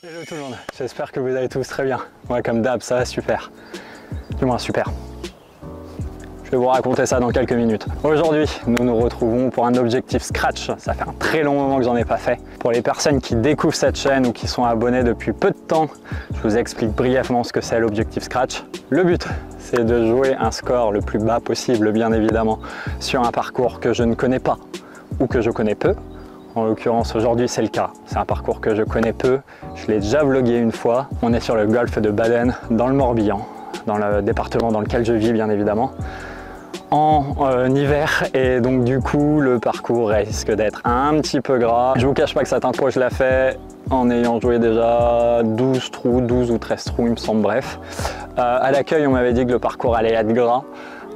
Hello tout le monde, j'espère que vous allez tous très bien. Moi comme d'hab, ça va super. Du moins super. Je vais vous raconter ça dans quelques minutes. Aujourd'hui, nous nous retrouvons pour un objectif scratch. Ça fait un très long moment que j'en ai pas fait. Pour les personnes qui découvrent cette chaîne ou qui sont abonnées depuis peu de temps, je vous explique brièvement ce que c'est l'objectif scratch. Le but, c'est de jouer un score le plus bas possible, bien évidemment, sur un parcours que je ne connais pas ou que je connais peu. En l'occurrence, aujourd'hui, c'est le cas. C'est un parcours que je connais peu. Je l'ai déjà vlogué une fois. On est sur le golfe de Baden, dans le Morbihan, dans le département dans lequel je vis, bien évidemment en euh, hiver et donc du coup le parcours risque d'être un petit peu gras. Je vous cache pas que cette intro je l'ai fait en ayant joué déjà 12 trous, 12 ou 13 trous il me semble bref. Euh, à l'accueil on m'avait dit que le parcours allait être gras.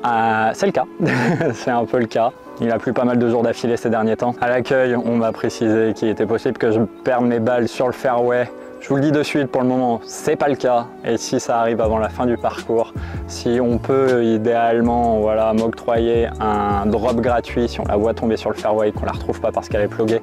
Euh, c'est le cas, c'est un peu le cas. Il a plu pas mal de jours d'affilée ces derniers temps. À l'accueil, on m'a précisé qu'il était possible que je perde mes balles sur le fairway je vous le dis de suite, pour le moment, c'est pas le cas. Et si ça arrive avant la fin du parcours, si on peut idéalement voilà, m'octroyer un drop gratuit, si on la voit tomber sur le fairway et qu'on la retrouve pas parce qu'elle est pluguée,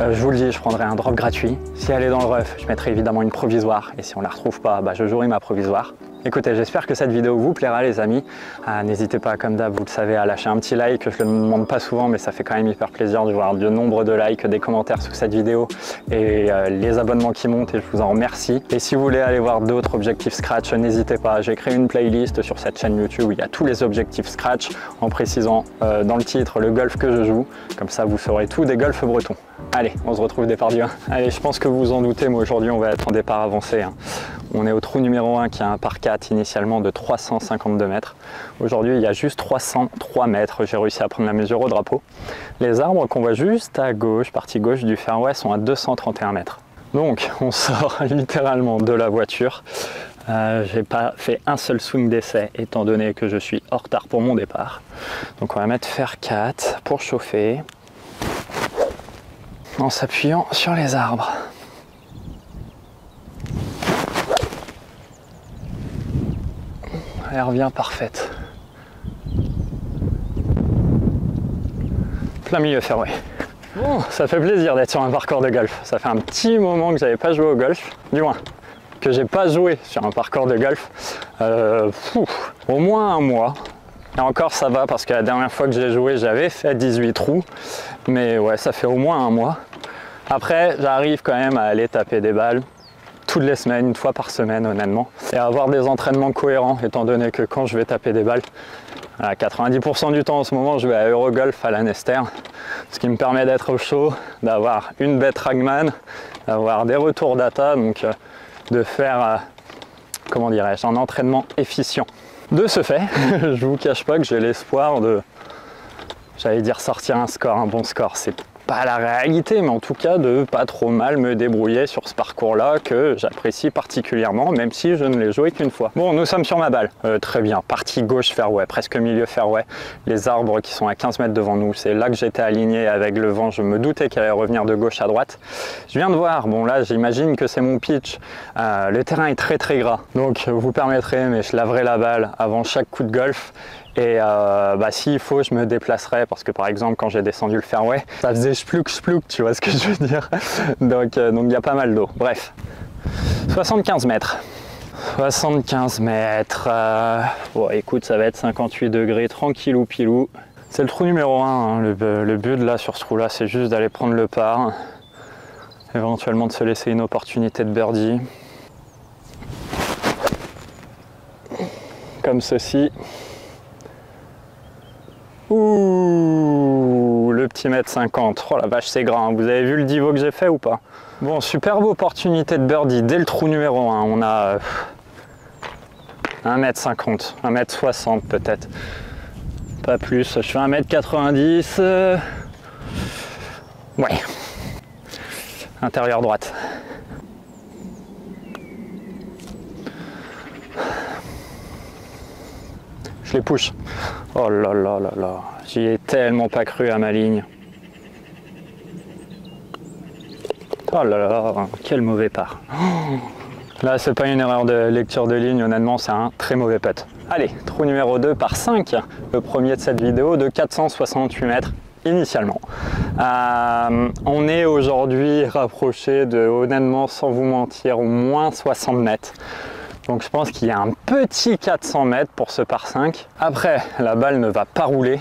euh, je vous le dis, je prendrai un drop gratuit. Si elle est dans le rough, je mettrai évidemment une provisoire. Et si on la retrouve pas, bah, je jouerai ma provisoire. Écoutez, j'espère que cette vidéo vous plaira les amis. Euh, n'hésitez pas comme d'hab, vous le savez, à lâcher un petit like. Je le demande pas souvent, mais ça fait quand même hyper plaisir de voir de nombre de likes, des commentaires sous cette vidéo et euh, les abonnements qui montent et je vous en remercie. Et si vous voulez aller voir d'autres objectifs Scratch, n'hésitez pas. J'ai créé une playlist sur cette chaîne YouTube où il y a tous les objectifs Scratch en précisant euh, dans le titre le golf que je joue. Comme ça, vous saurez tout des golfs bretons. Allez, on se retrouve départ du 1. Allez, je pense que vous en doutez, moi aujourd'hui on va être en départ avancé. Hein. On est au trou numéro 1 qui a un par 4 initialement de 352 mètres. Aujourd'hui il y a juste 303 mètres, j'ai réussi à prendre la mesure au drapeau. Les arbres qu'on voit juste à gauche, partie gauche du fairway, sont à 231 mètres. Donc on sort littéralement de la voiture. Euh, j'ai pas fait un seul swing d'essai étant donné que je suis en retard pour mon départ. Donc on va mettre fer 4 pour chauffer en s'appuyant sur les arbres. Elle revient parfaite. Plein milieu fairway. Bon, ça fait plaisir d'être sur un parcours de golf. Ça fait un petit moment que j'avais pas joué au golf, du moins que j'ai pas joué sur un parcours de golf. Euh, au moins un mois. Et encore ça va parce que la dernière fois que j'ai joué j'avais fait 18 trous. Mais ouais ça fait au moins un mois. Après j'arrive quand même à aller taper des balles toutes les semaines, une fois par semaine honnêtement. Et avoir des entraînements cohérents étant donné que quand je vais taper des balles, à 90% du temps en ce moment je vais à Eurogolf à la Nester. Ce qui me permet d'être au chaud, d'avoir une bête ragman, d'avoir des retours data, donc euh, de faire, euh, comment dirais-je, un entraînement efficient. De ce fait, je vous cache pas que j'ai l'espoir de, j'allais dire sortir un score, un bon score. C'est pas la réalité, mais en tout cas de pas trop mal me débrouiller sur ce parcours-là que j'apprécie particulièrement, même si je ne l'ai joué qu'une fois. Bon, nous sommes sur ma balle. Euh, très bien, partie gauche fairway, presque milieu fairway. Les arbres qui sont à 15 mètres devant nous, c'est là que j'étais aligné avec le vent. Je me doutais qu'elle allait revenir de gauche à droite. Je viens de voir, bon là j'imagine que c'est mon pitch. Euh, le terrain est très très gras, donc vous permettrez, mais je laverai la balle avant chaque coup de golf et euh, bah, s'il faut, je me déplacerai parce que par exemple, quand j'ai descendu le fairway, ça faisait splouk splouk, tu vois ce que je veux dire. Donc euh, donc il y a pas mal d'eau. Bref, 75 mètres. 75 mètres. Euh, bon, écoute, ça va être 58 degrés, tranquillou pilou. C'est le trou numéro 1. Hein. Le, le, but là, sur ce trou-là, c'est juste d'aller prendre le par. Éventuellement de se laisser une opportunité de birdie. Comme ceci. Ouh, le petit mètre 50. Oh la vache, c'est grand. Vous avez vu le divo que j'ai fait ou pas? Bon, superbe opportunité de birdie dès le trou numéro 1. On a 1m50, 1m60 peut-être. Pas plus. Je fais 1m90. Euh, ouais. Intérieur droite. Les push. Oh là là là là, j'y ai tellement pas cru à ma ligne. Oh là là, quel mauvais part. Là, c'est pas une erreur de lecture de ligne, honnêtement, c'est un très mauvais putt. Allez, trou numéro 2 par 5, le premier de cette vidéo de 468 mètres initialement. Euh, on est aujourd'hui rapproché de, honnêtement, sans vous mentir, au moins 60 mètres. Donc je pense qu'il y a un petit 400 mètres pour ce par 5. Après, la balle ne va pas rouler.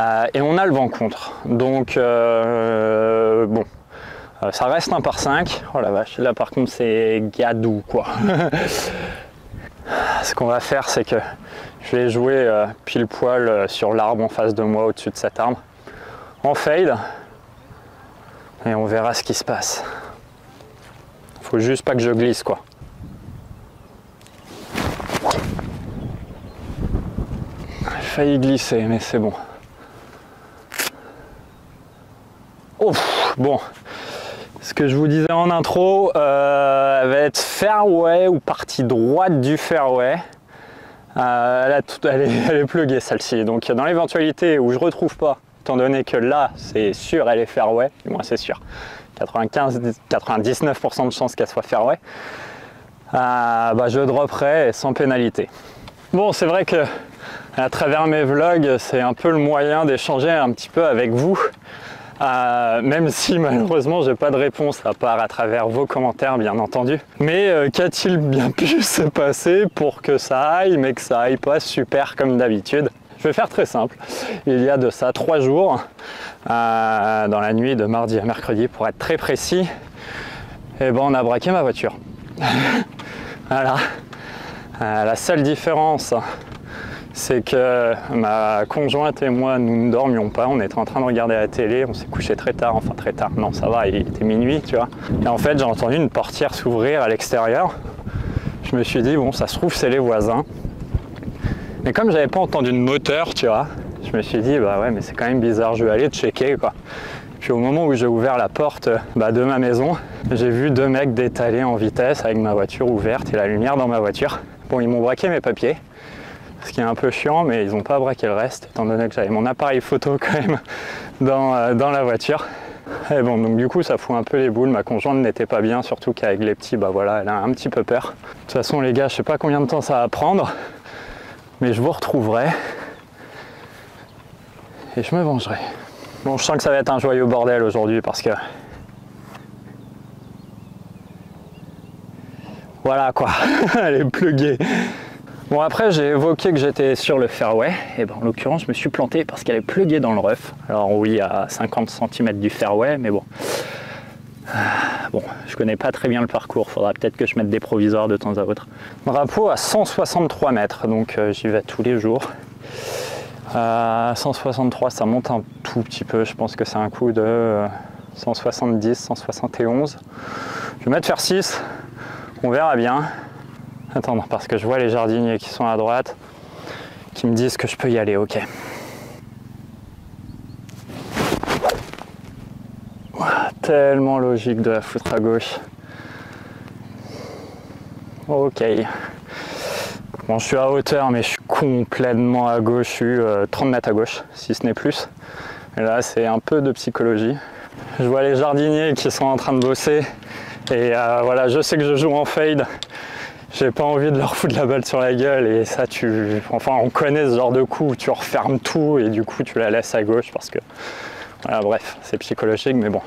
Euh, et on a le vent contre. Donc euh, bon, ça reste un par 5. Oh la vache, là par contre c'est gadou quoi. Ce qu'on va faire c'est que je vais jouer pile poil sur l'arbre en face de moi au-dessus de cet arbre. En fade, et on verra ce qui se passe. Faut juste pas que je glisse quoi. Failli glisser mais c'est bon. Ouf, bon. Ce que je vous disais en intro, euh, elle va être fairway ou partie droite du fairway. Euh, elle, est, elle est pluguée celle-ci. Donc dans l'éventualité où je retrouve pas étant donné que là, c'est sûr, elle est fairway, du moins c'est sûr, 95-99% de chances qu'elle soit fairway, euh, bah, je dropperai sans pénalité. Bon, c'est vrai que à travers mes vlogs, c'est un peu le moyen d'échanger un petit peu avec vous, euh, même si malheureusement j'ai pas de réponse à part à travers vos commentaires bien entendu. Mais euh, qu'a-t-il bien pu se passer pour que ça aille, mais que ça aille pas super comme d'habitude? Je vais faire très simple. Il y a de ça trois jours, euh, dans la nuit de mardi à mercredi pour être très précis, et eh ben on a braqué ma voiture. voilà. La seule différence, c'est que ma conjointe et moi, nous ne dormions pas. On était en train de regarder la télé, on s'est couché très tard, enfin très tard, non ça va, il était minuit, tu vois. Et en fait, j'ai entendu une portière s'ouvrir à l'extérieur. Je me suis dit, bon, ça se trouve, c'est les voisins. Mais comme j'avais pas entendu de moteur, tu vois, je me suis dit, bah ouais, mais c'est quand même bizarre, je vais aller checker, quoi. Puis au moment où j'ai ouvert la porte bah, de ma maison, j'ai vu deux mecs détaler en vitesse avec ma voiture ouverte et la lumière dans ma voiture. Bon, ils m'ont braqué mes papiers, ce qui est un peu chiant, mais ils n'ont pas braqué le reste, étant donné que j'avais mon appareil photo quand même dans, euh, dans la voiture. Et bon, donc du coup, ça fout un peu les boules. Ma conjointe n'était pas bien, surtout qu'avec les petits, bah voilà, elle a un petit peu peur. De toute façon, les gars, je sais pas combien de temps ça va prendre mais je vous retrouverai et je me vengerai. Bon, je sens que ça va être un joyeux bordel aujourd'hui parce que voilà quoi, elle est pluguée. Bon après j'ai évoqué que j'étais sur le fairway, et ben en l'occurrence je me suis planté parce qu'elle est pluguée dans le rough. Alors oui à 50 cm du fairway, mais bon. Bon, je connais pas très bien le parcours, faudra peut-être que je mette des provisoires de temps à autre. Drapeau à 163 mètres, donc euh, j'y vais tous les jours. À 163, ça monte un tout petit peu, je pense que c'est un coup de 170, euh, 171. Je vais mettre faire 6, on verra bien. Attends, parce que je vois les jardiniers qui sont à droite, qui me disent que je peux y aller, ok. tellement logique de la foutre à gauche. Ok. Bon, je suis à hauteur, mais je suis complètement à gauche. Je suis 30 euh, mètres à gauche, si ce n'est plus. Et là, c'est un peu de psychologie. Je vois les jardiniers qui sont en train de bosser. Et euh, voilà, je sais que je joue en fade. J'ai pas envie de leur foutre la balle sur la gueule. Et ça, tu. Enfin, on connaît ce genre de coup où tu refermes tout et du coup, tu la laisses à gauche parce que. Voilà, bref, c'est psychologique, mais bon.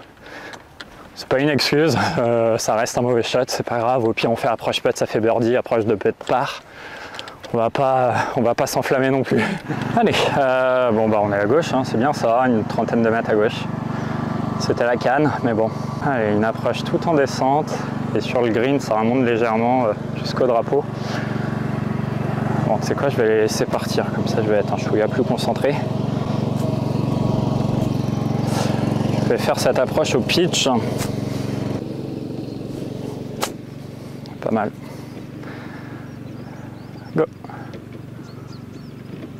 C'est pas une excuse, euh, ça reste un mauvais shot, c'est pas grave. Au pire, on fait approche putt, ça fait birdie, approche de putt par. On va pas, on va pas s'enflammer non plus. Allez, euh, bon bah on est à gauche, hein, c'est bien ça, une trentaine de mètres à gauche. C'était la canne, mais bon. Allez, une approche tout en descente et sur le green, ça remonte légèrement euh, jusqu'au drapeau. Bon, c'est quoi, je vais les laisser partir, comme ça je vais être un chouïa plus concentré. Je vais faire cette approche au pitch. Pas mal.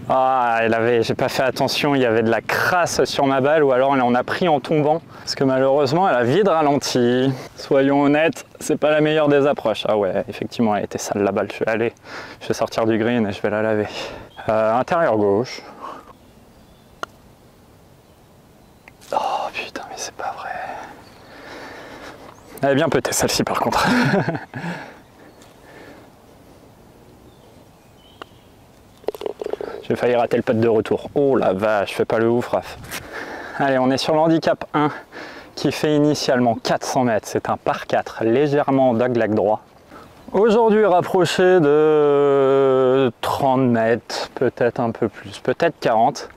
Ah, elle avait, j'ai pas fait attention, il y avait de la crasse sur ma balle ou alors elle en a pris en tombant. Parce que malheureusement, elle a vide ralenti. Soyons honnêtes, c'est pas la meilleure des approches. Ah ouais, effectivement, elle était sale la balle. Je vais aller, je vais sortir du green et je vais la laver. Euh, intérieur gauche. Oh putain, mais c'est pas vrai. Elle est bien peut-être celle-ci par contre. J'ai failli rater le pote de retour. Oh la vache, fais pas le ouf, Raph. Allez, on est sur l'handicap 1 qui fait initialement 400 mètres. C'est un par 4, légèrement dogleg droit. Aujourd'hui rapproché de 30 mètres, peut-être un peu plus, peut-être 40.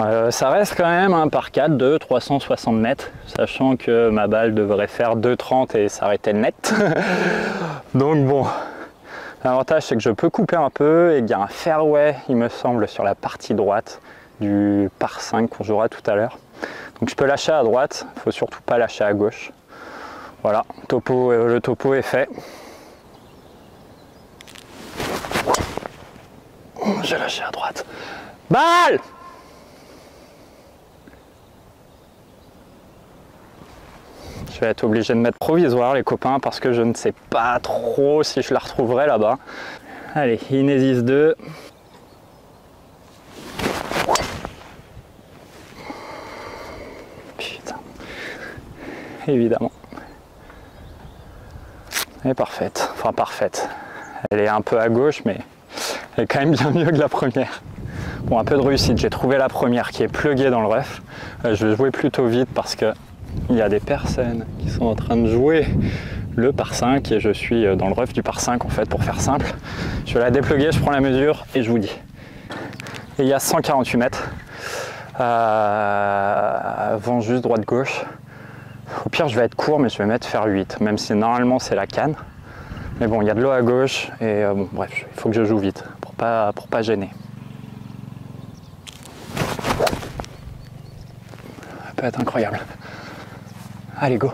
Euh, ça reste quand même un par 4 de 360 mètres, sachant que ma balle devrait faire 2,30 et s'arrêter net. Donc bon, l'avantage c'est que je peux couper un peu et qu'il y a un fairway, il me semble, sur la partie droite du par 5 qu'on jouera tout à l'heure. Donc je peux lâcher à droite, il faut surtout pas lâcher à gauche. Voilà, euh, le topo est fait. J'ai lâché à droite. Balle Je vais être obligé de mettre provisoire les copains parce que je ne sais pas trop si je la retrouverai là-bas. Allez, Inésis 2. Putain. Évidemment. Elle est parfaite. Enfin parfaite. Elle est un peu à gauche mais elle est quand même bien mieux que la première. Bon, un peu de réussite. J'ai trouvé la première qui est pluguée dans le ref. Euh, je vais jouer plutôt vite parce que il y a des personnes qui sont en train de jouer le par 5 et je suis euh, dans le ref du par 5 en fait pour faire simple. Je vais la dépluguer, je prends la mesure et je vous dis. Et il y a 148 mètres. Euh, vent juste droite-gauche. Au pire je vais être court mais je vais mettre faire 8, même si normalement c'est la canne. Mais bon, il y a de l'eau à gauche et euh, bon, bref, il faut que je joue vite pour pas, pour pas gêner. Ça peut être incroyable. Allez, go.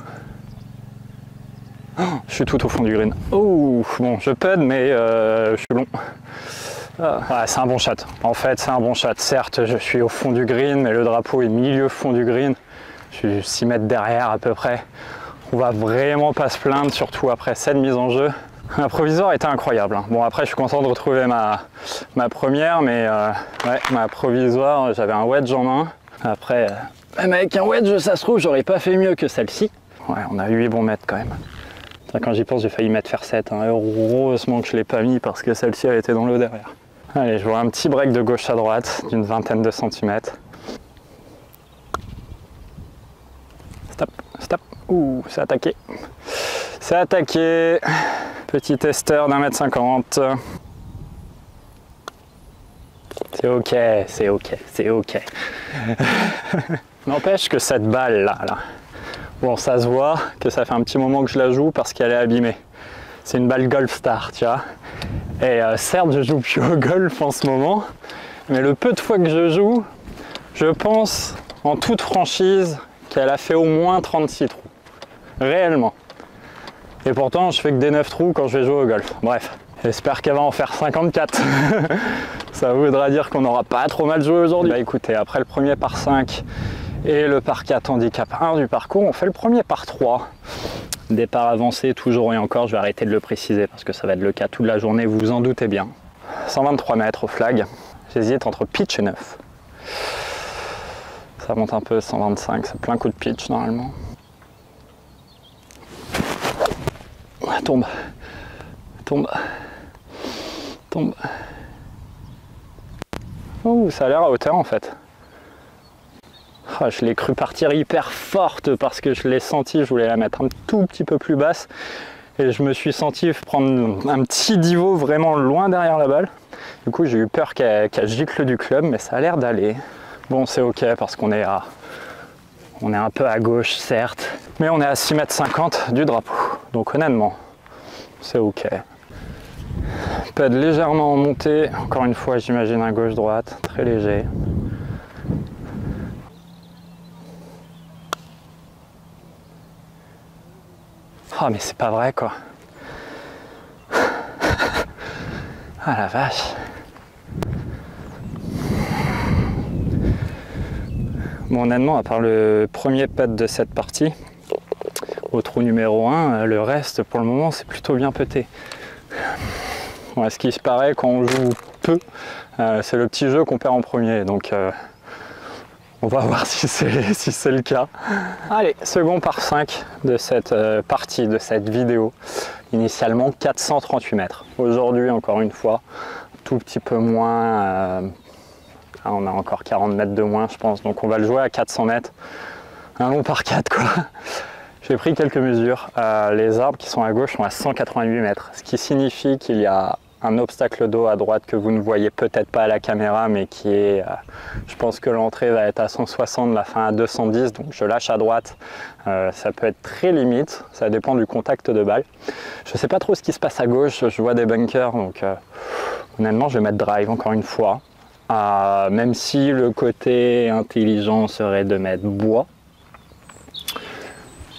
Oh, je suis tout au fond du green. Oh, bon, je pud, mais euh, je suis long. Ah, c'est un bon chat. En fait, c'est un bon chat. Certes, je suis au fond du green, mais le drapeau est milieu fond du green. Je suis 6 mètres derrière à peu près. On va vraiment pas se plaindre, surtout après cette mise en jeu. Un provisoire était incroyable. Hein. Bon, après, je suis content de retrouver ma, ma première, mais euh, ouais, ma provisoire, j'avais un wedge en main. Après, même avec un wedge, ça se trouve, j'aurais pas fait mieux que celle-ci. Ouais, on a 8 bons mètres quand même. Quand j'y pense, j'ai failli mettre faire 7. Hein. Heureusement que je l'ai pas mis parce que celle-ci, elle était dans l'eau derrière. Allez, je vois un petit break de gauche à droite d'une vingtaine de centimètres. Stop, stop. Ouh, c'est attaqué. C'est attaqué. Petit testeur d'un mètre cinquante. C'est ok, c'est ok, c'est ok. N'empêche que cette balle là, là, bon ça se voit que ça fait un petit moment que je la joue parce qu'elle est abîmée. C'est une balle Golf Star, tu vois. Et euh, certes, je joue plus au golf en ce moment, mais le peu de fois que je joue, je pense en toute franchise qu'elle a fait au moins 36 trous. Réellement. Et pourtant, je fais que des 9 trous quand je vais jouer au golf. Bref, j'espère qu'elle va en faire 54. Ça voudra dire qu'on n'aura pas trop mal joué aujourd'hui. Bah écoutez, après le premier par 5, et le par 4 handicap 1 du parcours, on fait le premier par 3. Départ avancé, toujours et encore, je vais arrêter de le préciser parce que ça va être le cas toute la journée, vous vous en doutez bien. 123 mètres au flag, j'hésite entre pitch et 9. Ça monte un peu, 125, c'est plein coup de pitch normalement. Tombe, tombe, tombe. Oh, ça a l'air à hauteur en fait. Ah, je l'ai cru partir hyper forte parce que je l'ai senti, je voulais la mettre un tout petit peu plus basse. Et je me suis senti prendre un petit divot vraiment loin derrière la balle. Du coup, j'ai eu peur qu'elle gicle du club, mais ça a l'air d'aller. Bon, c'est ok parce qu'on est à. On est un peu à gauche, certes, mais on est à 6 mètres 50 du drapeau. Donc honnêtement, c'est ok. Pad légèrement en montée, encore une fois j'imagine à gauche-droite, très léger. Oh mais c'est pas vrai quoi. Ah la vache. Bon honnêtement, à part le premier pad de cette partie, au trou numéro 1, le reste pour le moment c'est plutôt bien pété. ce qui se paraît quand on joue peu, euh, c'est le petit jeu qu'on perd en premier. Donc euh, on va voir si c'est si le cas. Allez, second par 5 de cette euh, partie, de cette vidéo. Initialement 438 mètres. Aujourd'hui, encore une fois, tout petit peu moins, Ah, on a encore 40 mètres de moins, je pense. Donc on va le jouer à 400 mètres. Un long par 4, quoi. J'ai pris quelques mesures. Euh, les arbres qui sont à gauche sont à 188 mètres, ce qui signifie qu'il y a un obstacle d'eau à droite que vous ne voyez peut-être pas à la caméra, mais qui est, euh, je pense que l'entrée va être à 160, la fin à 210, donc je lâche à droite. Euh, ça peut être très limite, ça dépend du contact de balle. Je ne sais pas trop ce qui se passe à gauche, je vois des bunkers, donc honnêtement je vais mettre drive encore une fois. même si le côté intelligent serait de mettre bois,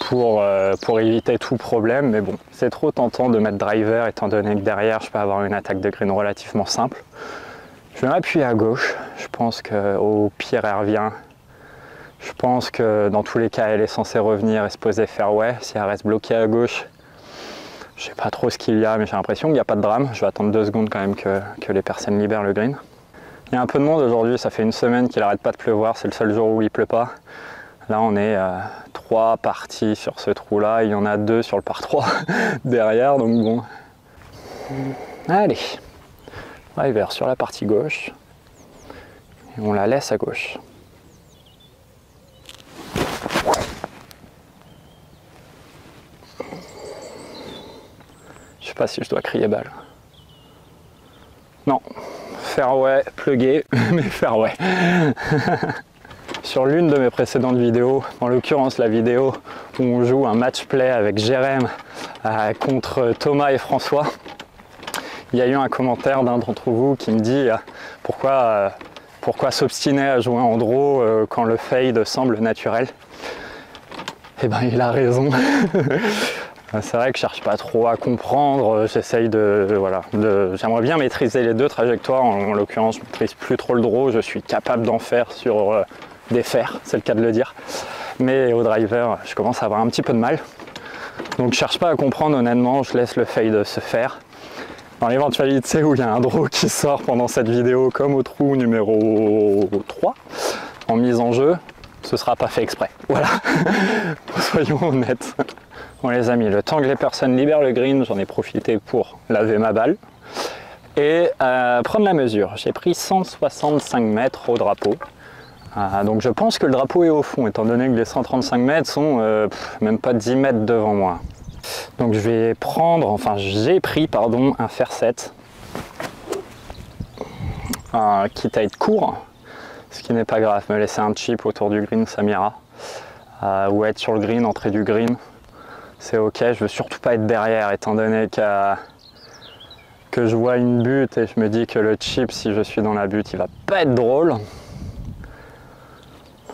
pour, euh, pour éviter tout problème. Mais bon, c'est trop tentant de mettre driver étant donné que derrière, je peux avoir une attaque de green relativement simple. Je vais m'appuyer à gauche. Je pense qu'au pire, elle revient. Je pense que dans tous les cas, elle est censée revenir et se poser fairway. Si elle reste bloquée à gauche, je sais pas trop ce qu'il y a, mais j'ai l'impression qu'il n'y a pas de drame. Je vais attendre deux secondes quand même que, les personnes libèrent le green. Il y a un peu de monde aujourd'hui, ça fait une semaine qu'il n'arrête pas de pleuvoir, c'est le seul jour où il pleut pas. Là, on est à trois parties sur ce trou-là. Il y en a deux sur le par 3 derrière, donc bon. Allez, driver sur la partie gauche. Et on la laisse à gauche. Je sais pas si je dois crier balle. Non, fairway, plugué, mais fairway. sur l'une de mes précédentes vidéos, en l'occurrence la vidéo où on joue un match play avec Jérém euh, contre Thomas et François, il y a eu un commentaire d'un d'entre vous qui me dit euh, pourquoi, euh, pourquoi s'obstiner à jouer en draw quand le fade semble naturel? Eh ben il a raison. C'est vrai que je cherche pas trop à comprendre, j'essaye de, voilà, j'aimerais bien maîtriser les deux trajectoires, en, en l'occurrence je maîtrise plus trop le draw, je suis capable d'en faire sur des fers, c'est le cas de le dire. Mais au driver, je commence à avoir un petit peu de mal. Donc je cherche pas à comprendre honnêtement, je laisse le fade se faire. Dans l'éventualité où il y a un draw qui sort pendant cette vidéo comme au trou numéro 3 en mise en jeu, ce sera pas fait exprès. Voilà, soyons honnêtes. Bon les amis, le temps que les personnes libèrent le green, j'en ai profité pour laver ma balle et euh, prendre la mesure. J'ai pris 165 mètres au drapeau. Ah, donc je pense que le drapeau est au fond, étant donné que les 135 mètres sont euh, même pas 10 mètres devant moi. Donc je vais prendre, enfin j'ai pris pardon, un fer 7, quitte à être court, ce qui n'est pas grave, me laisser un chip autour du green ça m'ira, euh, ou être sur le green, entrée du green, c'est ok, je veux surtout pas être derrière étant donné que je vois une butte et je me dis que le chip si je suis dans la butte il va pas être drôle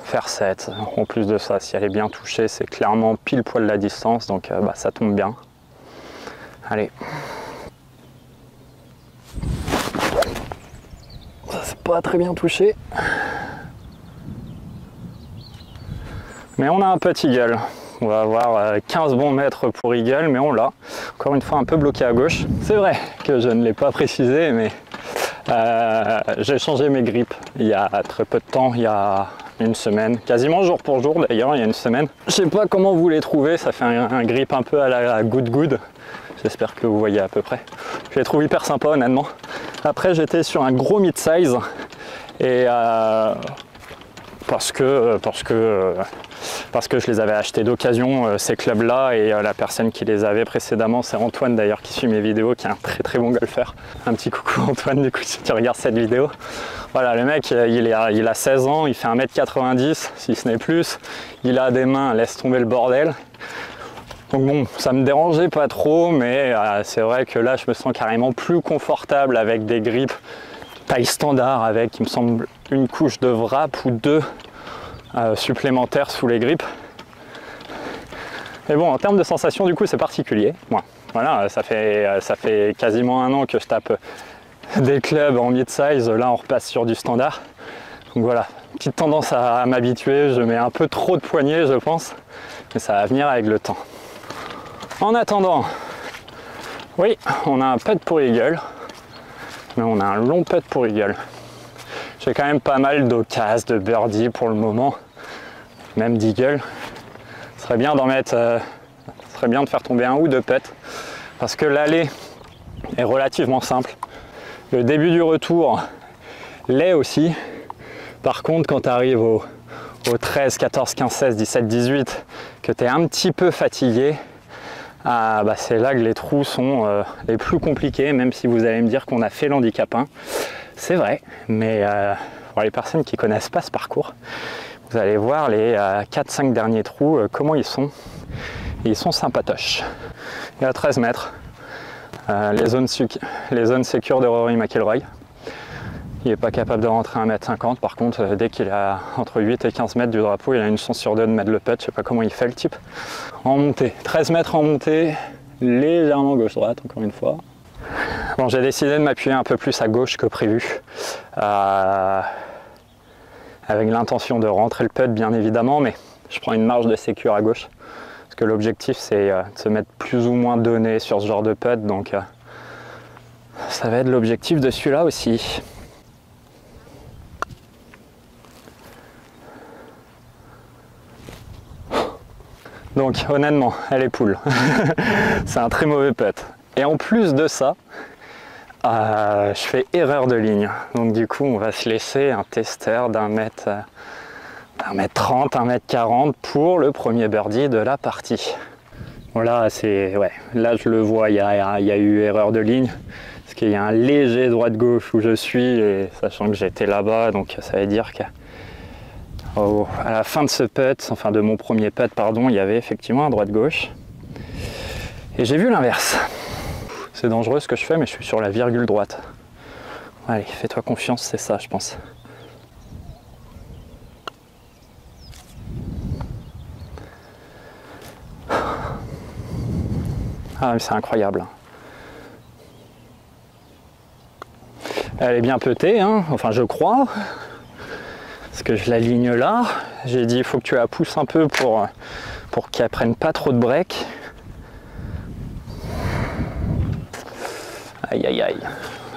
faire 7. En plus de ça, si elle est bien touchée, c'est clairement pile poil la distance, donc euh, bah, ça tombe bien. Allez. Ça c'est pas très bien touché. Mais on a un petit eagle. On va avoir 15 euh, bons mètres pour eagle, mais on l'a. Encore une fois un peu bloqué à gauche. C'est vrai que je ne l'ai pas précisé, mais euh, j'ai changé mes grippes il y a très peu de temps, il y a une semaine, quasiment jour pour jour d'ailleurs, il y a une semaine. Je sais pas comment vous les trouvez, ça fait un, grip un peu à la good good. J'espère que vous voyez à peu près. Je les trouve hyper sympa honnêtement. Après j'étais sur un gros mid-size et euh, parce que parce que parce que je les avais achetés d'occasion euh, ces clubs là et euh, la personne qui les avait précédemment c'est Antoine d'ailleurs qui suit mes vidéos qui est un très très bon golfeur. Un petit coucou Antoine du coup si tu regardes cette vidéo. Voilà le mec euh, il, il a 16 ans il fait 1m90 si ce n'est plus. Il a des mains laisse tomber le bordel. Donc bon, ça me dérangeait pas trop, mais c'est vrai que là, je me sens carrément plus confortable avec des grips taille standard, avec, il me semble, une couche de wrap ou deux euh, supplémentaires sous les grippes. Mais bon, en termes de sensation, du coup, c'est particulier. voilà, ça fait, ça fait quasiment un an que je tape des clubs en mid-size. Là, on repasse sur du standard. Donc voilà, petite tendance à, m'habituer. Je mets un peu trop de poignées, je pense. Mais ça va venir avec le temps. En attendant, oui, on a un putt pour eagle. Mais on a un long putt pour eagle. J'ai quand même pas mal d'occasions, de birdie pour le moment, même d'eagle. Ce serait bien d'en mettre, euh, serait bien de faire tomber un ou deux putts, parce que l'allée est relativement simple. Le début du retour l'est aussi, Par contre, quand tu arrives au, 13, 14, 15, 16, 17, 18, que tu es un petit peu fatigué, ah, bah, c'est là que les trous sont euh, les plus compliqués, même si vous allez me dire qu'on a fait l'handicap 1. C'est vrai, mais euh, pour les personnes qui connaissent pas ce parcours, vous allez voir les 4-5 derniers trous, comment ils sont. Ils sont sympatoches. Il y a 13 mètres, les, zones les zones sécures de Rory McIlroy. Il n'est pas capable de rentrer à 1m50. Par contre, euh, dès qu'il est entre 8 et 15 mètres du drapeau, il a une chance sur deux de mettre le putt. Je sais pas comment il fait le type. En montée, 13 mètres en montée, légèrement gauche-droite, encore une fois. Bon, j'ai décidé de m'appuyer un peu plus à gauche que prévu. Euh, avec l'intention de rentrer le putt, bien évidemment, mais je prends une marge de sécurité à gauche. Parce que l'objectif, c'est euh, de se mettre plus ou moins donné sur ce genre de putt. Donc, ça va être l'objectif de celui-là aussi. Donc honnêtement, elle est poule. c'est un très mauvais putt. Et en plus de ça, euh, je fais erreur de ligne. Donc du coup, on va se laisser un testeur d'un mètre, euh, d'un mètre 30, un mètre 40 pour le premier birdie de la partie. Voilà, c'est ouais, là je le vois, il y, a, eu erreur de ligne. Parce qu'il y a un léger droite-gauche où je suis, sachant que j'étais là-bas, donc ça veut dire que à la fin de ce putt, enfin de mon premier putt, pardon, il y avait effectivement un droite-gauche. Et j'ai vu l'inverse. C'est dangereux ce que je fais, mais je suis sur la virgule droite. Allez, fais-toi confiance, c'est ça, je pense. Ah, mais c'est incroyable. Elle est bien petée, hein enfin je crois que je l'aligne là. J'ai dit il faut que tu la pousses un peu pour, pour qu'elle prenne pas trop de break. Aïe aïe aïe.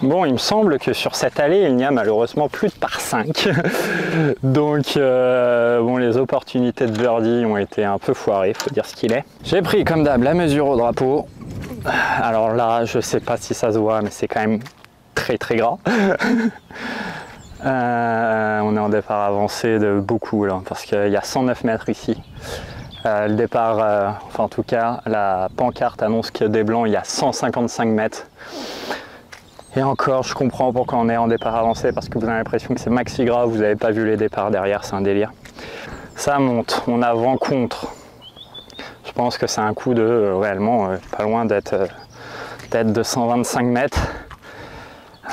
Bon, il me semble que sur cette allée, il n'y a malheureusement plus de par 5. Donc, euh, bon, les opportunités de birdie ont été un peu foirées, faut dire ce qu'il est. J'ai pris, comme d'hab, la mesure au drapeau. Alors là, je sais pas si ça se voit, mais c'est quand même très très gras. Euh, on est en départ avancé de beaucoup là, parce qu'il y a 109 mètres ici. Euh, le départ, euh, enfin en tout cas, la pancarte annonce que des blancs, il y a 155 mètres. Et encore, je comprends pourquoi on est en départ avancé, parce que vous avez l'impression que c'est maxi grave, vous n'avez pas vu les départs derrière, c'est un délire. Ça monte, on a vent contre. Je pense que c'est un coup de réellement pas loin d'être de 125 mètres.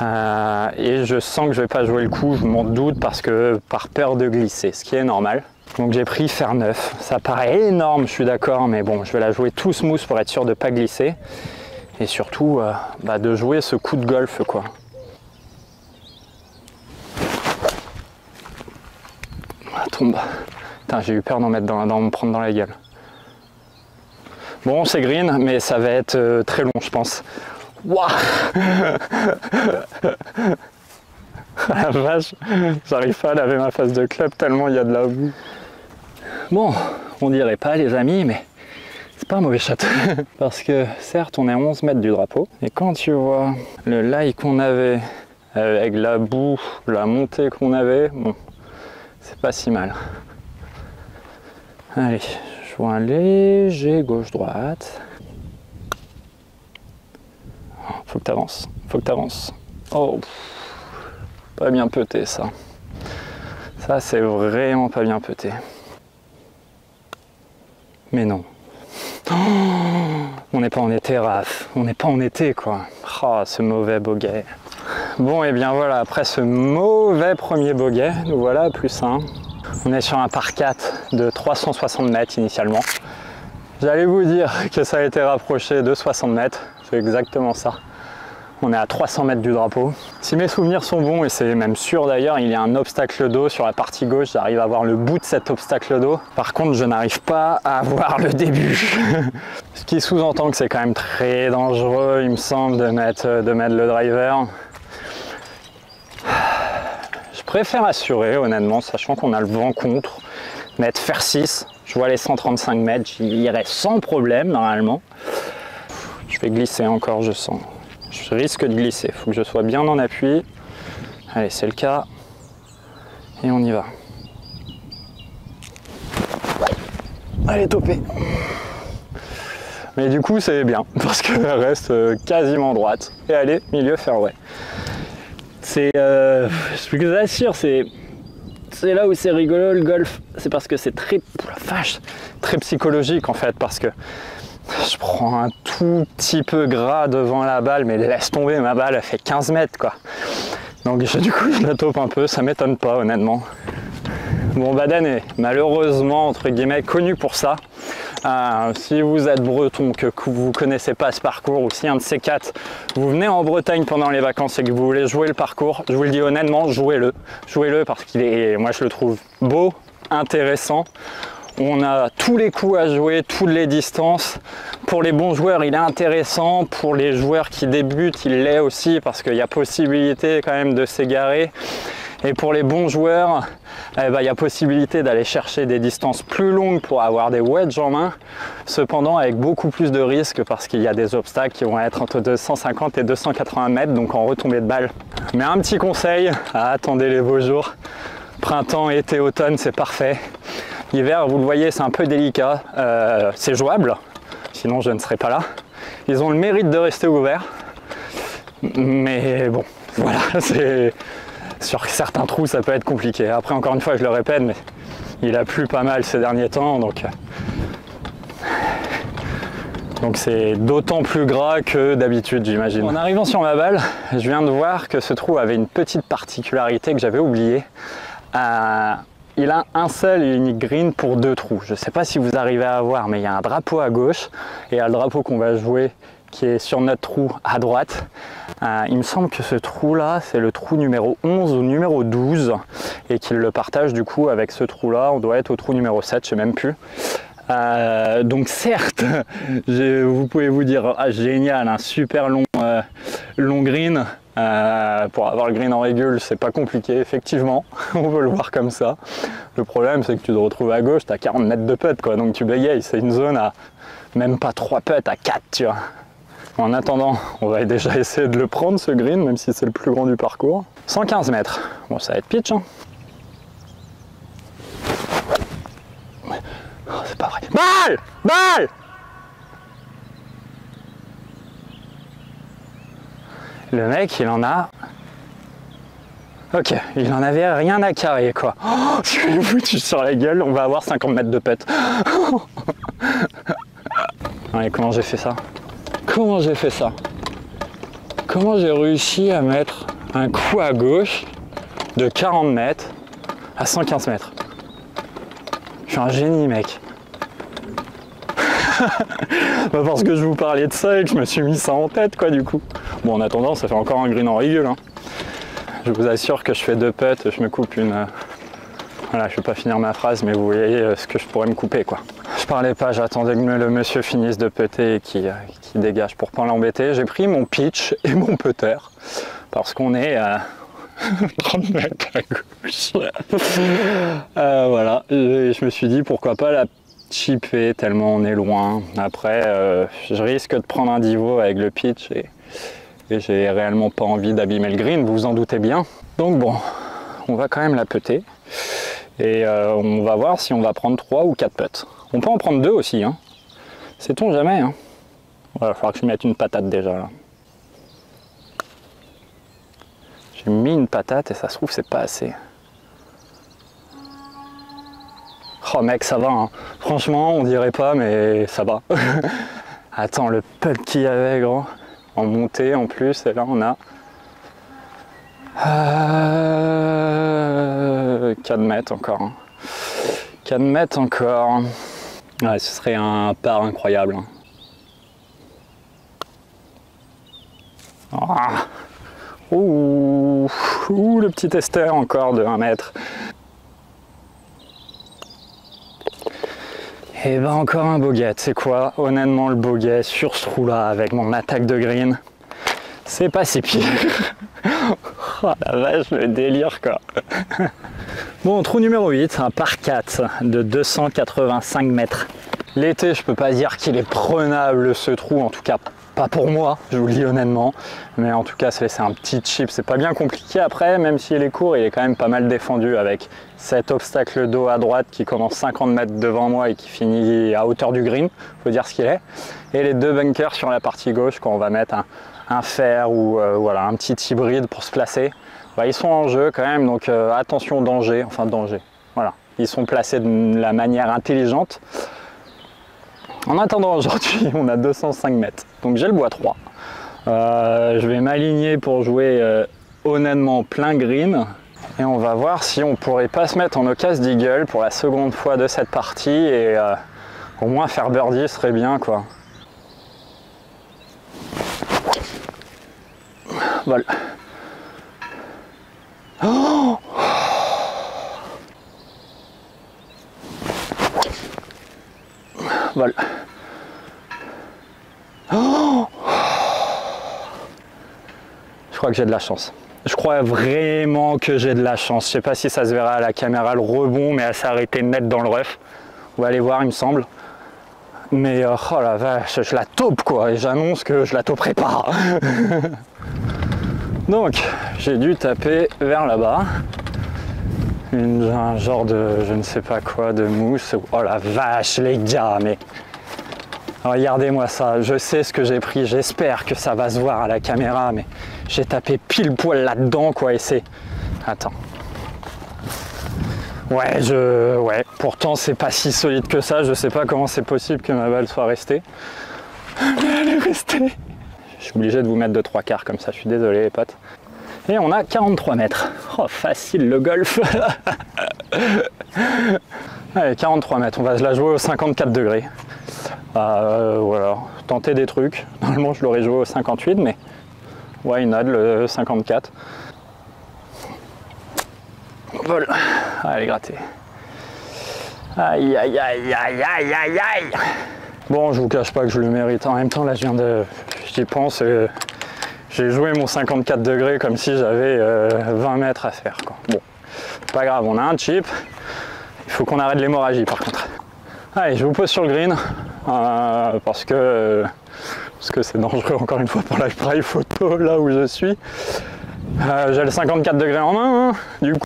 Euh, et je sens que je vais pas jouer le coup, je m'en doute parce que par peur de glisser, ce qui est normal. Donc j'ai pris fer 9. Ça paraît énorme, je suis d'accord, mais bon, je vais la jouer tout smooth pour être sûr de pas glisser. Et surtout euh, bah, de jouer ce coup de golf quoi. Ah, tombe. j'ai eu peur d'en mettre dans, prendre dans la gueule. Bon, c'est green, mais ça va être euh, très long, je pense. Waouh La vache, j'arrive pas à laver ma face de club tellement il y a de la boue. Bon, on dirait pas les amis, mais c'est pas un mauvais château. Parce que certes, on est à 11 mètres du drapeau. Et quand tu vois le like qu'on avait avec la boue, la montée qu'on avait, bon, c'est pas si mal. Allez, je vois un léger gauche-droite. Faut que tu avances. Faut que tu avances. Oh, pas bien pété ça. Ça, c'est vraiment pas bien pété. Mais non. on n'est pas en été, Raph. On n'est pas en été, quoi. Oh, ce mauvais boguet. Bon, et bien voilà, après ce mauvais premier boguet, nous voilà plus 1. On est sur un par 4 de 360 mètres initialement. J'allais vous dire que ça a été rapproché de 60 mètres. C'est exactement ça. On est à 300 mètres du drapeau. Si mes souvenirs sont bons, et c'est même sûr d'ailleurs, il y a un obstacle d'eau sur la partie gauche. J'arrive à voir le bout de cet obstacle d'eau. Par contre, je n'arrive pas à voir le début. Ce qui sous-entend que c'est quand même très dangereux, il me semble, de mettre, le driver. Je préfère assurer, honnêtement, sachant qu'on a le vent contre, mettre faire 6. Je vois les 135 mètres, j'y irai sans problème normalement. Je vais glisser encore, je sens je risque de glisser. Il faut que je sois bien en appui. Allez, c'est le cas. Et on y va. Allez, topé. Mais du coup, c'est bien parce qu'elle reste euh, quasiment droite. Et allez, milieu fairway. C'est. Euh, je vous assure, c'est. C'est là où c'est rigolo le golf. C'est parce que c'est très. vache Très psychologique en fait. Parce que je prends un tout petit peu gras devant la balle, mais laisse tomber, ma balle elle fait 15 mètres quoi. Donc du coup je la taupe un peu, ça m'étonne pas honnêtement. Bon Baden est malheureusement entre guillemets connu pour ça. Euh, si vous êtes breton, que vous connaissez pas ce parcours, ou si un de ces quatre, vous venez en Bretagne pendant les vacances et que vous voulez jouer le parcours, je vous le dis honnêtement, jouez-le. Jouez-le parce qu'il est, moi je le trouve beau, intéressant. On a tous les coups à jouer, toutes les distances. Pour les bons joueurs, il est intéressant. Pour les joueurs qui débutent, il l'est aussi parce qu'il y a possibilité quand même de s'égarer. Et pour les bons joueurs, eh ben, il y a possibilité d'aller chercher des distances plus longues pour avoir des wedges en main, cependant avec beaucoup plus de risques parce qu'il y a des obstacles qui vont être entre 250 et 280 mètres, donc en retombée de balle. Mais un petit conseil, attendez les beaux jours. Printemps, été, automne, c'est parfait. L'hiver, vous le voyez, c'est un peu délicat. Euh, c'est jouable, sinon je ne serais pas là. Ils ont le mérite de rester ouverts. Mais bon, voilà, sur certains trous, ça peut être compliqué. Après, encore une fois, je le répète, mais il a plu pas mal ces derniers temps, donc donc c'est d'autant plus gras que d'habitude, j'imagine. En arrivant sur ma balle, je viens de voir que ce trou avait une petite particularité que j'avais oubliée. Euh, il a un seul et unique green pour deux trous. Je ne sais pas si vous arrivez à voir, mais il y a un drapeau à gauche et il y a le drapeau qu'on va jouer qui est sur notre trou à droite. Euh, il me semble que ce trou là, c'est le trou numéro 11 ou numéro 12 et qu'il le partage du coup avec ce trou là. On doit être au trou numéro 7, je sais même plus. Euh, donc certes, vous pouvez vous dire ah, génial, un super long, euh, long green. Pour avoir le green en régule, c'est pas compliqué, effectivement, on peut le voir comme ça. Le problème, c'est que tu te retrouves à gauche, tu as 40 mètres de putt, quoi, donc tu bégayes, c'est une zone à même pas 3 putts, à 4, tu vois. En attendant, on va déjà essayer de le prendre ce green, même si c'est le plus grand du parcours. 115 mètres. Bon, ça va être pitch. Hein. Oh, c'est pas vrai. Balle Balle Le mec, il en a. Ok, il en avait rien à carrer quoi. Oh, je vais foutu la gueule, on va avoir 50 mètres de pète. Allez, comment j'ai fait ça? Comment j'ai fait ça? Comment j'ai réussi à mettre un coup à gauche de 40 mètres à 115 mètres? Je suis un génie, mec. Parce que je vous parlais de ça et que je me suis mis ça en tête, quoi, du coup. Bon, en attendant, ça fait encore un green en rigueur. Hein. Je vous assure que je fais deux putts, je me coupe une. Euh, voilà, je vais pas finir ma phrase, mais vous voyez euh, ce que je pourrais me couper, quoi. Je parlais pas, j'attendais que le monsieur finisse de péter et qui, euh, dégage pour pas l'embêter. J'ai pris mon pitch et mon putter parce qu'on est à 30 mètres à gauche. Euh, voilà, je me suis dit pourquoi pas la chipper tellement on est loin. Après, euh, je risque de prendre un divo avec le pitch et, j'ai réellement pas envie d'abîmer le green, vous vous en doutez bien. Donc bon, on va quand même la péter et on va voir si on va prendre 3 ou 4 putts. On peut en prendre deux aussi, hein. Sait-on jamais, hein. Il va falloir que je mette une patate déjà là. J'ai mis une patate et ça se trouve c'est pas assez. Oh mec ça va hein. Franchement on dirait pas mais ça va. Attends le putt qu'il y avait gros. En montée en plus et là on a 4 euh, mètres encore. 4 hein. mètres encore. Ouais, ce serait un part incroyable. Hein. Ah. Ouh. le petit Esther encore de 1 mètre. Et ben encore un boguet, c'est quoi? Honnêtement le boguet sur ce trou là avec mon attaque de green, c'est pas si pire. oh la vache, le délire quoi. bon, trou numéro 8, un par 4 de 285 mètres. L'été, je peux pas dire qu'il est prenable ce trou, en tout cas pour moi, je vous le dis honnêtement. Mais en tout cas, c'est un petit chip. C'est pas bien compliqué après, même s'il est court, il est quand même pas mal défendu avec cet obstacle d'eau à droite qui commence 50 mètres devant moi et qui finit à hauteur du green, faut dire ce qu'il est. Et les deux bunkers sur la partie gauche quand on va mettre un, fer ou euh, voilà, un petit hybride pour se placer. Bah, ils sont en jeu quand même, donc euh, attention danger, enfin danger. Voilà, ils sont placés de la manière intelligente. En attendant, aujourd'hui, on a 205 mètres. Donc j'ai le bois 3. Euh, je vais m'aligner pour jouer euh, honnêtement plein green. Et on va voir si on pourrait pas se mettre en occasion d'eagle pour la seconde fois de cette partie. Et euh, au moins faire birdie serait bien quoi. Vol. Oh Vol. Oh je crois que j'ai de la chance. Je crois vraiment que j'ai de la chance. Je sais pas si ça se verra à la caméra le rebond, mais elle s'est arrêtée net dans le ref. On va aller voir, il me semble. Mais euh, oh la vache, je la taupe quoi, et j'annonce que je la tauperai pas. Donc, j'ai dû taper vers là-bas. Un genre de je ne sais pas quoi, de mousse. Oh la vache les gars, mais Regardez-moi ça, je sais ce que j'ai pris, j'espère que ça va se voir à la caméra, mais j'ai tapé pile poil là-dedans, quoi, et c'est... Attends. Ouais, je... Ouais, pourtant c'est pas si solide que ça, je sais pas comment c'est possible que ma balle soit restée. Mais elle est restée Je suis obligé de vous mettre de trois quarts comme ça, je suis désolé les potes. Et on a 43 mètres. Oh, facile le golf Allez, 43 mètres, on va se la jouer au 54 degrés. Euh, voilà, tenter des trucs. Normalement, je l'aurais joué au 58, mais why not le 54 Vol. Allez, gratter. Aïe, aïe, aïe, aïe, aïe, aïe, aïe. Bon, je vous cache pas que je le mérite. En même temps, là, je viens de... J'y pense. Euh, j'ai joué mon 54 degrés comme si j'avais 20 euh, mètres à faire. Bon, pas grave, on a un chip. Il faut qu'on arrête l'hémorragie par contre. Allez, je vous pose sur le green euh, parce que parce que c'est dangereux encore une fois pour l'appareil photo là où je suis. Euh, j'ai le 54 degrés en main, hein, du coup.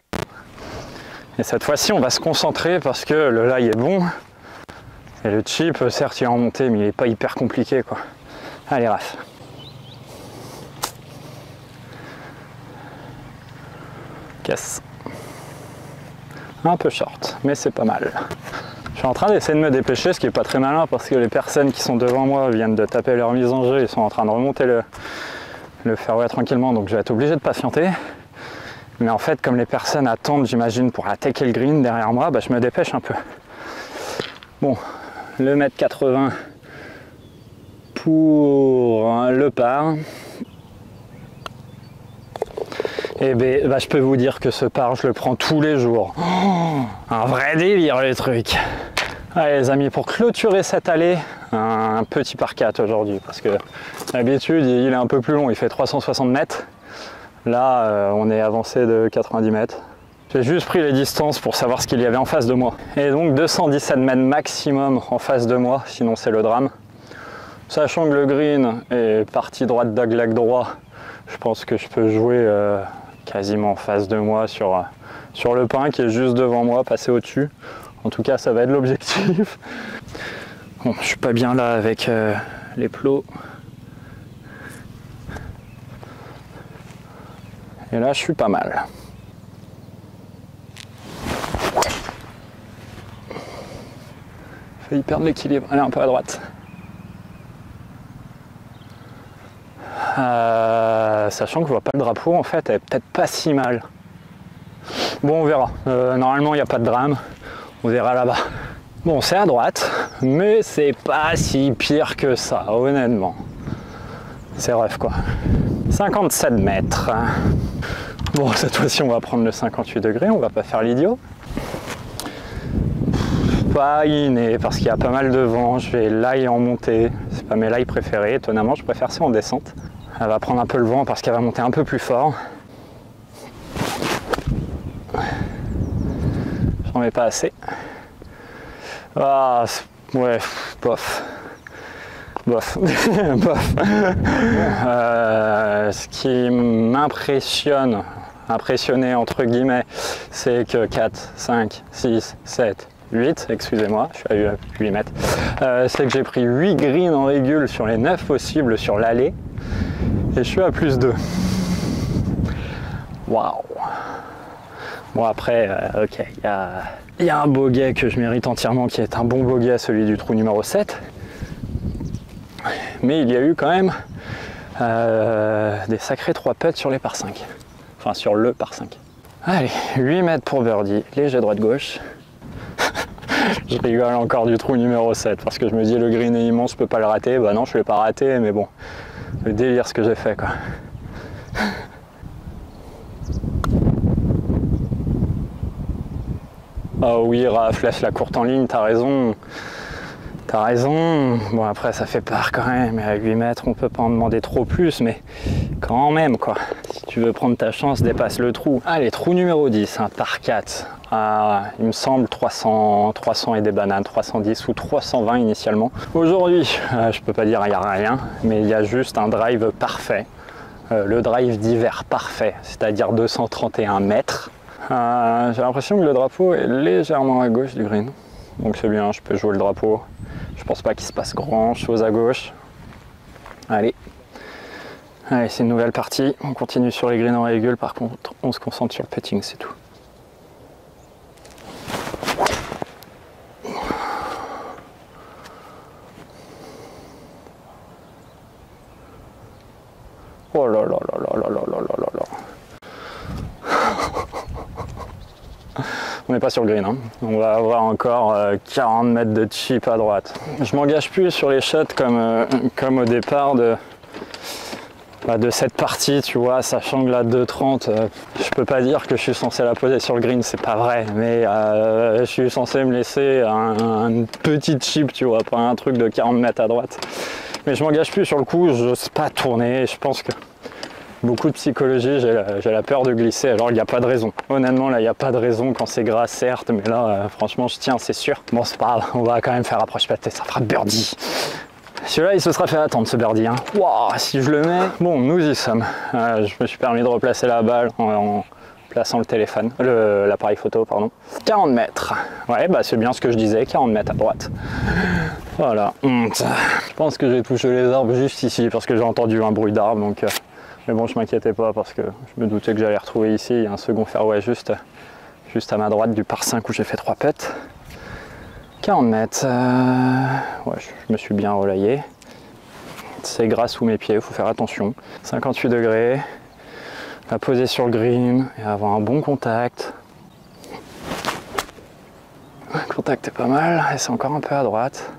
Et cette fois-ci, on va se concentrer parce que le lie est bon. Et le chip, certes, il est en montée, mais il n'est pas hyper compliqué, quoi. Allez, Raph. Casse. Un peu short, mais c'est pas mal. Je suis en train d'essayer de me dépêcher, ce qui est pas très malin parce que les personnes qui sont devant moi viennent de taper leur mise en jeu, ils sont en train de remonter le, le fairway tranquillement, donc je vais être obligé de patienter. Mais en fait, comme les personnes attendent, j'imagine, pour attaquer le green derrière moi, bah, je me dépêche un peu. Bon, le mètre 80 pour le par. Eh ben, bah, je peux vous dire que ce par, je le prends tous les jours. Oh, un vrai délire les trucs. Allez les amis, pour clôturer cette allée, un petit par 4 aujourd'hui, parce que d'habitude il est un peu plus long, il fait 360 mètres. Là, euh, on est avancé de 90 mètres. J'ai juste pris les distances pour savoir ce qu'il y avait en face de moi. Et donc 217 mètres maximum en face de moi, sinon c'est le drame. Sachant que le green est partie droite d'aglac droit, je pense que je peux jouer euh, quasiment en face de moi sur, euh, sur le pain qui est juste devant moi, passer au-dessus. En tout cas, ça va être l'objectif. Bon, je suis pas bien là avec euh, les plots. Et là, je suis pas mal. Failli perdre l'équilibre. Allez, un peu à droite. Euh, sachant que je vois pas le drapeau, en fait, elle est peut-être pas si mal. Bon, on verra. Euh, normalement, il n'y a pas de drame. On verra là-bas. Bon, c'est à droite, mais c'est pas si pire que ça, honnêtement. C'est rêve, quoi. 57 mètres. Bon, cette fois-ci, on va prendre le 58 degrés, on va pas faire l'idiot. Pas parce qu'il y a pas mal de vent, je vais l'ail en montée. C'est pas mes lails préférés, étonnamment, je préfère ça en descente. Elle va prendre un peu le vent parce qu'elle va monter un peu plus fort. J'en mets pas assez. Ah, ouais, bof. bof. bof. Euh, ce qui m'impressionne, impressionné entre guillemets, c'est que 4, 5, 6, 7, 8, excusez-moi, je suis à 8 mètres, euh, c'est que j'ai pris 8 greens en régule sur les 9 possibles sur l'allée et je suis à plus 2. Waouh Bon après, euh, ok, il y a, un bogey que je mérite entièrement qui est un bon bogey, celui du trou numéro 7. Mais il y a eu quand même euh, des sacrés 3 putts sur les par 5. Enfin sur le par 5. Allez, 8 mètres pour birdie, léger droite-gauche. Je rigole encore du trou numéro 7 parce que je me dis le green est immense, je peux pas le rater. Bah non, je l'ai pas raté, mais bon, le délire ce que j'ai fait quoi. Ah oui, Raph, laisse la courte en ligne, t'as raison. T'as raison. Bon, après, ça fait peur quand même. À 8 mètres, on peut pas en demander trop plus, mais quand même, quoi. Si tu veux prendre ta chance, dépasse le trou. Allez, trou numéro 10, un par 4. Il me semble 300, 300 et des bananes, 310 ou 320 initialement. Aujourd'hui, euh, je peux pas dire il n'y a rien, mais il y a juste un drive parfait. Euh, le drive d'hiver parfait, c'est-à-dire 231 mètres. Euh, j'ai l'impression que le drapeau est légèrement à gauche du green. Donc c'est bien, je peux jouer le drapeau. Je pense pas qu'il se passe grand chose à gauche. Allez. Allez, c'est une nouvelle partie. On continue sur les greens en régule. Par contre, on se concentre sur le putting, c'est tout. Oh là là là là là là là On n'est pas sur le green, hein. on va avoir encore 40 euh, mètres de chip à droite. Je m'engage plus sur les shots comme, euh, comme au départ de, bah, de cette partie, tu vois, sachant que la 2.30, euh, je peux pas dire que je suis censé la poser sur le green, c'est pas vrai, mais je suis censé me laisser un, petit chip, tu vois, pas un truc de 40 mètres à droite. Mais je m'engage plus sur le coup, je sais pas tourner, je pense que beaucoup de psychologie, j'ai la, peur de glisser, alors il n'y a pas de raison. Honnêtement, là, il n'y a pas de raison quand c'est gras, certes, mais là, euh, franchement, je tiens, c'est sûr. Bon, c'est pas grave, on va quand même faire approche pâté, ça fera birdie. Celui-là, il se sera fait attendre, ce birdie. Hein. si je le mets... Bon, nous y sommes. Euh, je me suis permis de replacer la balle en, plaçant le téléphone, l'appareil photo, pardon. 40 mètres. Ouais, bah c'est bien ce que je disais, 40 mètres à droite. Voilà, Je pense que j'ai touché les arbres juste ici, parce que j'ai entendu un bruit d'arbre, donc... Euh, mais bon, je m'inquiétais pas parce que je me doutais que j'allais retrouver ici. Il y a un second fairway juste, juste à ma droite du par 5 où j'ai fait 3 pets. 40 mètres. Euh, ouais, je me suis bien relayé. C'est gras sous mes pieds, il faut faire attention. 58 degrés. La poser sur le green et avoir un bon contact. Le contact est pas mal et c'est encore un peu à droite.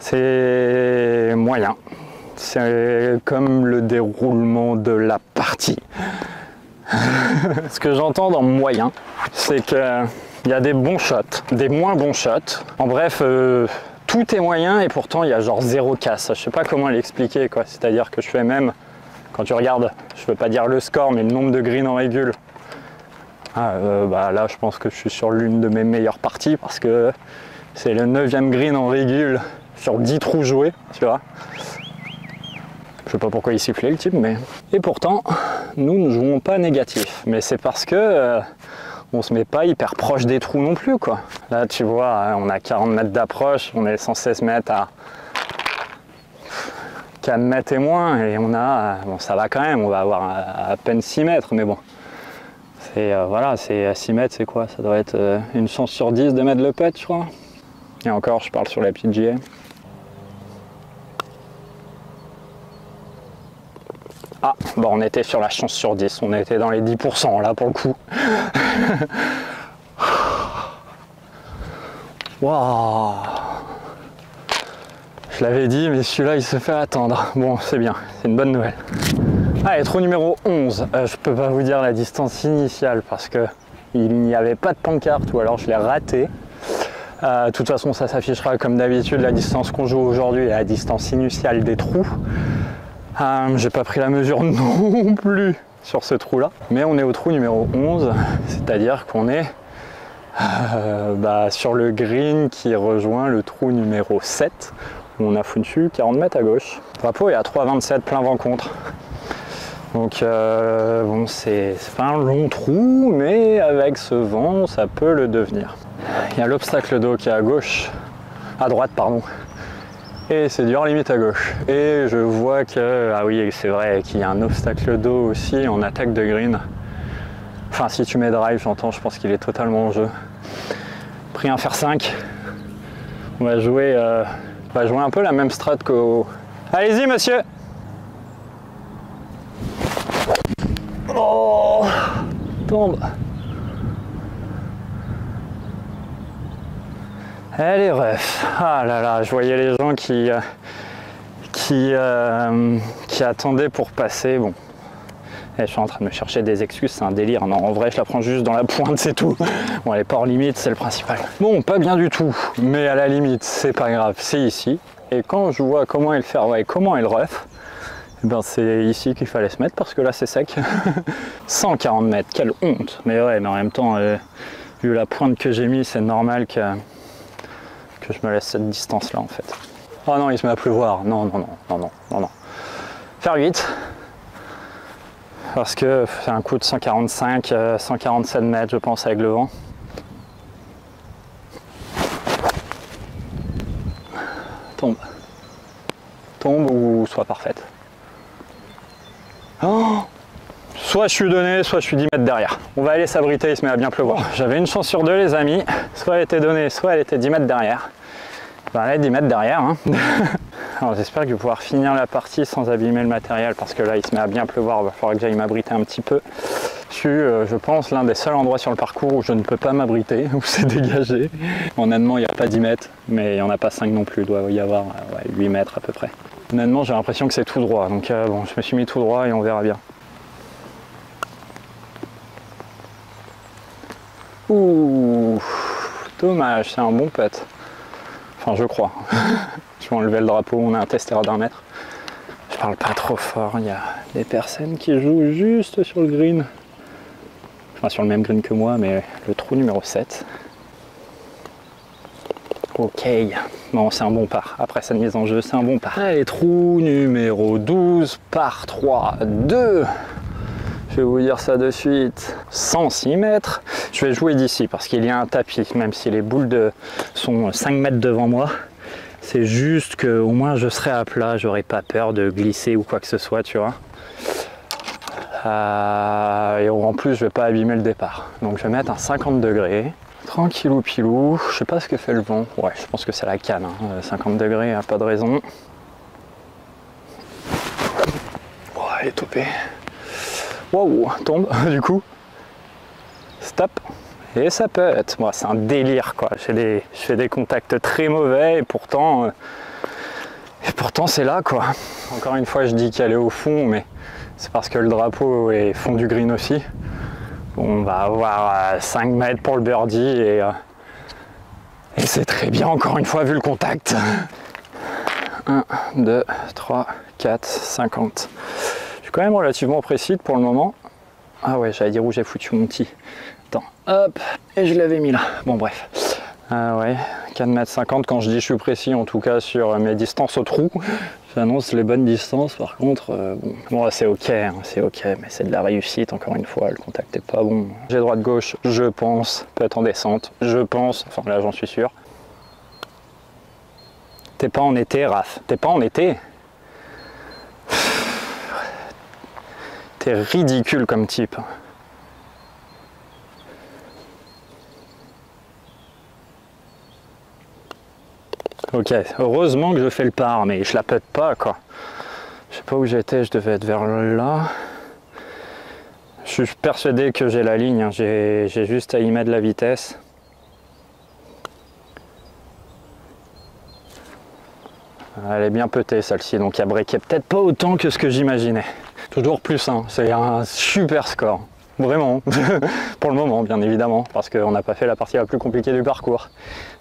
C'est moyen. C'est comme le déroulement de la partie. Ce que j'entends dans moyen, c'est qu'il y a des bons shots, des moins bons shots. En bref, euh, tout est moyen et pourtant il y a genre zéro casse. Je sais pas comment l'expliquer quoi. C'est-à-dire que je fais même, quand tu regardes, je veux pas dire le score, mais le nombre de greens en régule. Ah, euh, bah là, je pense que je suis sur l'une de mes meilleures parties parce que c'est le 9 green en régule sur 10 trous joués, tu vois. Je sais pas pourquoi il sifflait le type, mais... Et pourtant, nous ne jouons pas négatif. Mais c'est parce que euh, on se met pas hyper proche des trous non plus, quoi. Là, tu vois, hein, on a 40 mètres d'approche, on est censé se mettre à 4 mètres et moins, et on a... Bon, ça va quand même, on va avoir à, peine 6 mètres, mais bon. C'est, euh, voilà, c'est à 6 mètres, c'est quoi? Ça doit être euh, une chance sur 10 de mettre le pet, je crois. Et encore, je parle sur la PGA. Ah, on était sur la chance sur 10, on était dans les 10% là pour le coup. Waouh Je l'avais dit, mais celui-là il se fait attendre. Bon, c'est bien, c'est une bonne nouvelle. Allez, trou numéro 11. Euh, je peux pas vous dire la distance initiale parce que il n'y avait pas de pancarte ou alors je l'ai raté. Euh, de toute façon, ça s'affichera comme d'habitude la distance qu'on joue aujourd'hui et la distance initiale des trous. Euh, j'ai pas pris la mesure non plus sur ce trou là, mais on est au trou numéro 11, c'est-à-dire qu'on est euh, bah, sur le green qui rejoint le trou numéro 7. On a foutu 40 mètres à gauche. Drapeau est à 3,27 plein vent contre. Donc euh, bon, c'est pas un long trou, mais avec ce vent, ça peut le devenir. Il y a l'obstacle d'eau qui est à gauche, à droite pardon, et c'est du hors limite à gauche. Et je vois que, ah oui, c'est vrai qu'il y a un obstacle d'eau aussi en attaque de green. Enfin, si tu mets drive, j'entends, je pense qu'il est totalement en jeu. Pris un fer 5. On va jouer, euh, on va jouer un peu la même strat qu'au. Allez-y, monsieur! Oh Tombe Elle est ref. Ah là là, je voyais les gens qui, euh, qui, euh, qui attendaient pour passer. Bon, et je suis en train de me chercher des excuses, c'est un délire. Non, en vrai, je la prends juste dans la pointe, c'est tout. Bon, elle est pas limite, c'est le principal. Bon, pas bien du tout, mais à la limite, c'est pas grave, c'est ici. Et quand je vois comment elle fait, ouais, comment elle ref, eh ben c'est ici qu'il fallait se mettre parce que là c'est sec. 140 mètres, quelle honte. Mais ouais, mais en même temps, euh, vu la pointe que j'ai mis, c'est normal que, que je me laisse cette distance là en fait. Oh non, il se met à pleuvoir. Non, non, non, non, non, non, non. Faire 8 parce que c'est un coup de 145, 147 euh, mètres je pense avec le vent. Tombe. Tombe ou soit parfaite. Oh soit je suis donné, soit je suis 10 mètres derrière. On va aller s'abriter, il se met à bien pleuvoir. J'avais une chance sur deux les amis, soit elle était donnée, soit elle était 10 mètres derrière. Ben, elle est 10 mètres derrière. Hein. Alors j'espère que je vais pouvoir finir la partie sans abîmer le matériel parce que là il se met à bien pleuvoir, il va falloir que j'aille m'abriter un petit peu. Je suis, euh, je pense, l'un des seuls endroits sur le parcours où je ne peux pas m'abriter, où c'est dégagé. Honnêtement, il n'y a pas 10 mètres, mais il n'y en a pas 5 non plus, il doit y avoir euh, ouais, 8 mètres à peu près. Honnêtement, j'ai l'impression que c'est tout droit, donc euh, bon, je me suis mis tout droit et on verra bien. Ouh, dommage, c'est un bon pote. Enfin, je crois. je vais enlever le drapeau, on a un testeur d'un mètre. Je parle pas trop fort, il y a des personnes qui jouent juste sur le green. Enfin, sur le même green que moi, mais le trou numéro 7. Ok, bon c'est un bon par. Après cette mise en jeu, c'est un bon par. Allez, trou numéro 12 par 3, 2. Je vais vous dire ça de suite. 106 mètres. Je vais jouer d'ici parce qu'il y a un tapis, même si les boules sont 5 mètres devant moi. C'est juste que au moins je serai à plat, j'aurai pas peur de glisser ou quoi que ce soit, tu vois. Euh, et en plus, je vais pas abîmer le départ. Donc je vais mettre un 50 degrés. Tranquillou pilou. Je sais pas ce que fait le vent. Ouais, je pense que c'est la canne. 50 hein. degrés, pas de raison. Oh, elle est topée. Waouh, tombe du coup. Stop. Et ça peut être, moi c'est un délire quoi. Je fais des contacts très mauvais et pourtant, euh, et pourtant c'est là quoi. Encore une fois, je dis qu'elle est au fond, mais c'est parce que le drapeau est fond du green aussi. On va avoir 5 euh, mètres pour le birdie et, euh, et c'est très bien encore une fois vu le contact. 1, 2, 3, 4, 50 quand même relativement précis pour le moment. Ah ouais, j'allais dire où j'ai foutu mon petit. Attends, hop, et je l'avais mis là. Bon, bref. Ah ouais, 4m50 quand je dis je suis précis, en tout cas sur mes distances au trou. J'annonce les bonnes distances, par contre, euh, bon, c'est ok, hein, c'est ok, mais c'est de la réussite, encore une fois, le contact est pas bon. J'ai droite-gauche, je pense, peut-être en descente, je pense, enfin là j'en suis sûr. T'es pas en été, Raph, t'es pas en été ridicule comme type. Ok, heureusement que je fais le par, mais je la pète pas quoi. Je sais pas où j'étais, je devais être vers là. Je suis persuadé que j'ai la ligne, hein. j'ai juste à y mettre la vitesse. Elle est bien petée celle-ci, donc elle breakait peut-être pas autant que ce que j'imaginais. Toujours plus 1, c'est un super score. vraiment, pour le moment bien évidemment, parce qu'on n'a pas fait la partie la plus compliquée du parcours.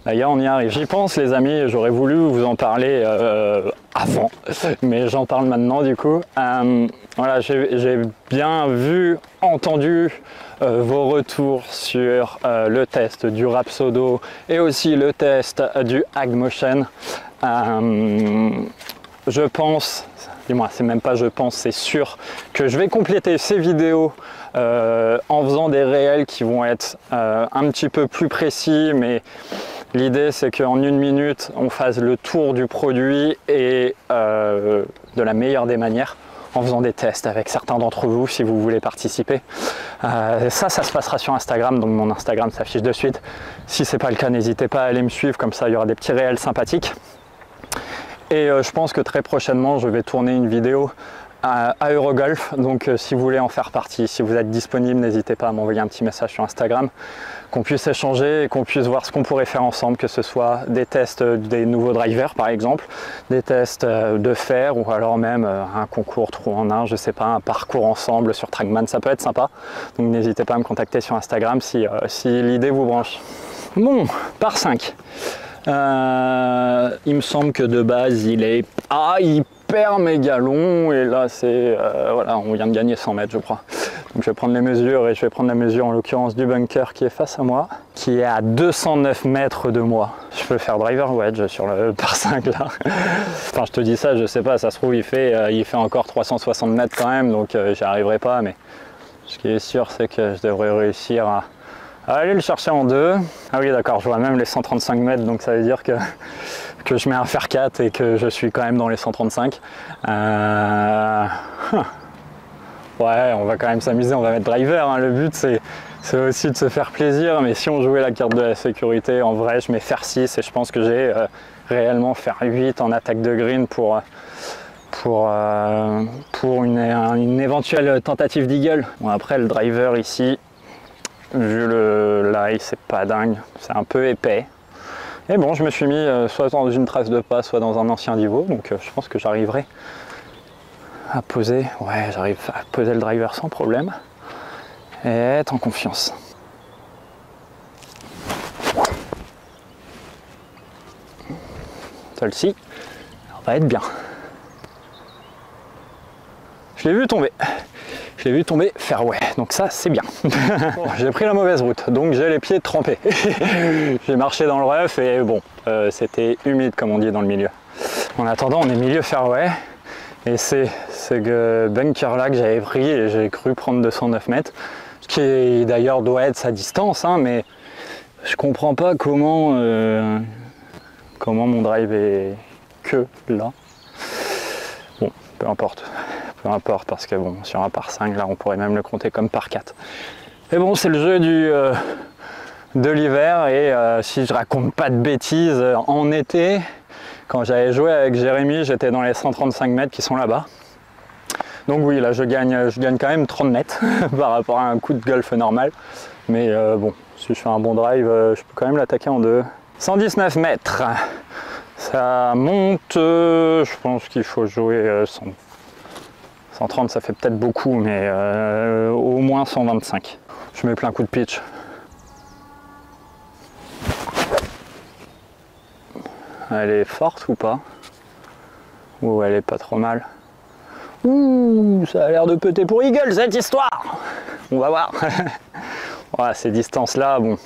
D'ailleurs on y arrive. J'y pense les amis, j'aurais voulu vous en parler euh, avant, mais j'en parle maintenant du coup. Euh, voilà, j'ai bien vu, entendu euh, vos retours sur le test du Rapsodo et aussi le test du Agmotion. je pense, dis-moi, c'est même pas je pense, c'est sûr que je vais compléter ces vidéos euh, en faisant des réels qui vont être euh, un petit peu plus précis, mais l'idée c'est qu'en une minute on fasse le tour du produit et euh, de la meilleure des manières en faisant des tests avec certains d'entre vous si vous voulez participer. ça, ça se passera sur Instagram, donc mon Instagram s'affiche de suite. Si c'est pas le cas, n'hésitez pas à aller me suivre, comme ça il y aura des petits réels sympathiques. Et je pense que très prochainement, je vais tourner une vidéo à, Eurogolf. Donc euh, si vous voulez en faire partie, si vous êtes disponible, n'hésitez pas à m'envoyer un petit message sur Instagram, qu'on puisse échanger et qu'on puisse voir ce qu'on pourrait faire ensemble, que ce soit des tests des nouveaux drivers par exemple, des tests euh, de fer ou alors même euh, un concours trou en un, je sais pas, un parcours ensemble sur Trackman, ça peut être sympa. Donc n'hésitez pas à me contacter sur Instagram si, si l'idée vous branche. Bon, par 5. Il me semble que de base il est... Ah, il mes galons et là c'est euh, voilà on vient de gagner 100 mètres je crois. Donc je vais prendre les mesures et je vais prendre la mesure en l'occurrence du bunker qui est face à moi qui est à 209 mètres de moi. Je peux faire driver wedge sur le par 5 là. Enfin je te dis ça je sais pas ça se trouve il fait euh, il fait encore 360 mètres quand même donc euh, j'y arriverai pas mais ce qui est sûr c'est que je devrais réussir à, aller le chercher en deux ah oui d'accord je vois même les 135 mètres donc ça veut dire que que je mets un fer 4 et que je suis quand même dans les 135. Euh, ouais, on va quand même s'amuser, on va mettre driver. Hein. Le but c'est aussi de se faire plaisir, mais si on jouait la carte de la sécurité, en vrai je mets fer 6 et je pense que j'ai euh, réellement fer 8 en attaque de green pour, pour, euh, pour une, une, éventuelle tentative d'eagle. Bon, après le driver ici, vu le lie, c'est pas dingue, c'est un peu épais. Et bon, je me suis mis euh, soit dans une trace de pas, soit dans un ancien niveau, donc euh, je pense que j'arriverai à poser, ouais, j'arrive à poser le driver sans problème et être en confiance. Celle-ci va être bien. Je l'ai vu tomber je l'ai vu tomber fairway, donc ça c'est bien. j'ai pris la mauvaise route, donc j'ai les pieds trempés. j'ai marché dans le rough et bon, euh, c'était humide comme on dit dans le milieu. En attendant, on est milieu fairway et c'est ce bunker là que j'avais pris et j'ai cru prendre 209 mètres, ce qui d'ailleurs doit être sa distance, hein, mais je comprends pas comment, euh, comment mon drive est que là. Bon, peu importe peu importe, parce que bon, sur un par 5, là, on pourrait même le compter comme par 4. Mais bon, c'est le jeu du, euh, de l'hiver, et euh, si je raconte pas de bêtises, euh, en été, quand j'avais joué avec Jérémy, j'étais dans les 135 mètres qui sont là-bas. Donc oui, là, je gagne, je gagne quand même 30 mètres par rapport à un coup de golf normal. Mais bon, si je fais un bon drive, je peux quand même l'attaquer en deux. 119 mètres. Ça monte, je pense qu'il faut jouer 100, 130 ça fait peut-être beaucoup, mais euh, au moins 125. Je mets plein coup de pitch. Elle est forte ou pas? Ou elle est pas trop mal? Ouh, ça a l'air de péter pour Eagle cette histoire On va voir. ces distances-là, bon,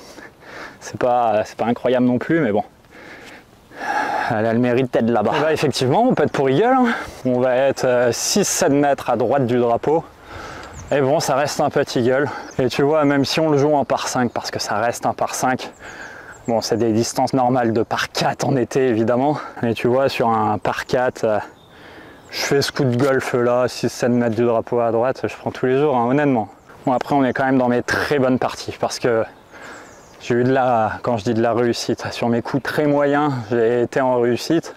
c'est pas, pas incroyable non plus, mais bon elle a le mérite d'être là-bas. Bah, effectivement, on peut être pour Eagle. Hein. On va être 6-7 euh, mètres à droite du drapeau. Et bon, ça reste un petit Eagle. Et tu vois, même si on le joue en par 5, parce que ça reste un par 5, bon, c'est des distances normales de par 4 en été, évidemment. Et tu vois, sur un par 4, euh, je fais ce coup de golf là, 6-7 mètres du drapeau à droite, je prends tous les jours, hein, honnêtement. Bon, après, on est quand même dans mes très bonnes parties, parce que j'ai eu de la, quand je dis de la réussite, sur mes coups très moyens, j'ai été en réussite.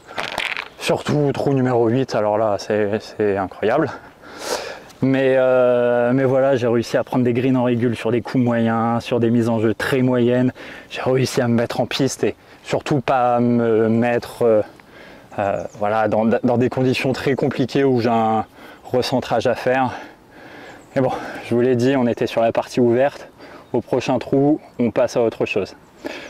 Surtout trou numéro 8, alors là c'est incroyable. Mais, euh, mais voilà, j'ai réussi à prendre des greens en régule sur des coups moyens, sur des mises en jeu très moyennes. J'ai réussi à me mettre en piste et surtout pas à me mettre euh, euh, voilà, dans, dans, des conditions très compliquées où j'ai un recentrage à faire. Et bon, je vous l'ai dit, on était sur la partie ouverte. Au prochain trou, on passe à autre chose.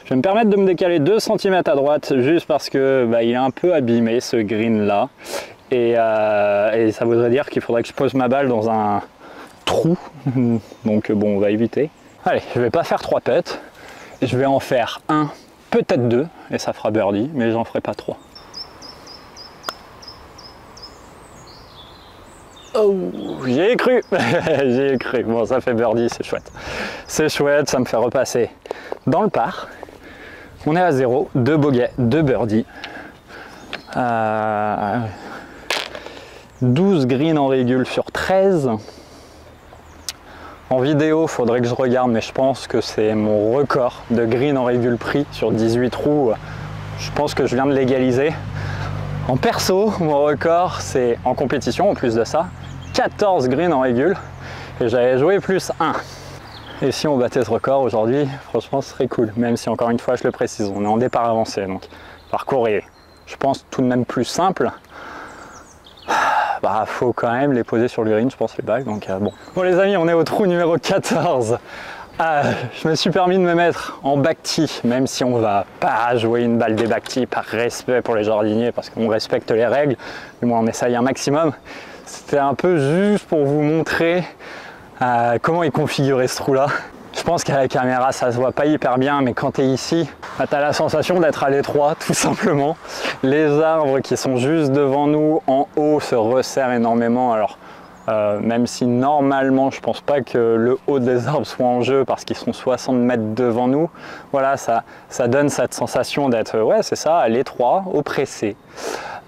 Je vais me permettre de me décaler 2 cm à droite juste parce que bah, il est un peu abîmé ce green là. Euh, et, ça voudrait dire qu'il faudrait que je pose ma balle dans un trou. Donc bon, on va éviter. Allez, je vais pas faire 3 putts. Je vais en faire un, peut-être deux, et ça fera birdie, mais j'en ferai pas trois. Oh, j'y ai cru, j'y ai cru. Bon, ça fait birdie, c'est chouette. C'est chouette, ça me fait repasser dans le par. On est à zéro, deux bogeys, deux birdies. 12 greens en régule sur 13. En vidéo, faudrait que je regarde, mais je pense que c'est mon record de green en régule pris sur 18 trous. Je pense que je viens de l'égaliser. En perso, mon record, c'est en compétition, en plus de ça, 14 greens en régule. Et j'avais joué plus 1. Et si on battait ce record aujourd'hui, franchement, ce serait cool. Même si, encore une fois, je le précise, on est en départ avancé. Donc, parcours est, je pense, tout de même plus simple bah faut quand même les poser sur l'urine, je pense, les bagues. Donc euh, bon. Bon les amis, on est au trou numéro 14. Ah, je me suis permis de me mettre en bacti, même si on va pas jouer une balle des bacti par respect pour les jardiniers, parce qu'on respecte les règles, du moins on essaye un maximum. C'était un peu juste pour vous montrer euh, comment est configuré ce trou là. Je pense qu'à la caméra ça se voit pas hyper bien, mais quand tu es ici, bah, tu as la sensation d'être à l'étroit tout simplement. Les arbres qui sont juste devant nous en haut se resserrent énormément. Alors euh, même si normalement je pense pas que le haut des arbres soit en jeu parce qu'ils sont 60 mètres devant nous, voilà ça, ça donne cette sensation d'être ouais c'est ça à l'étroit, oppressé.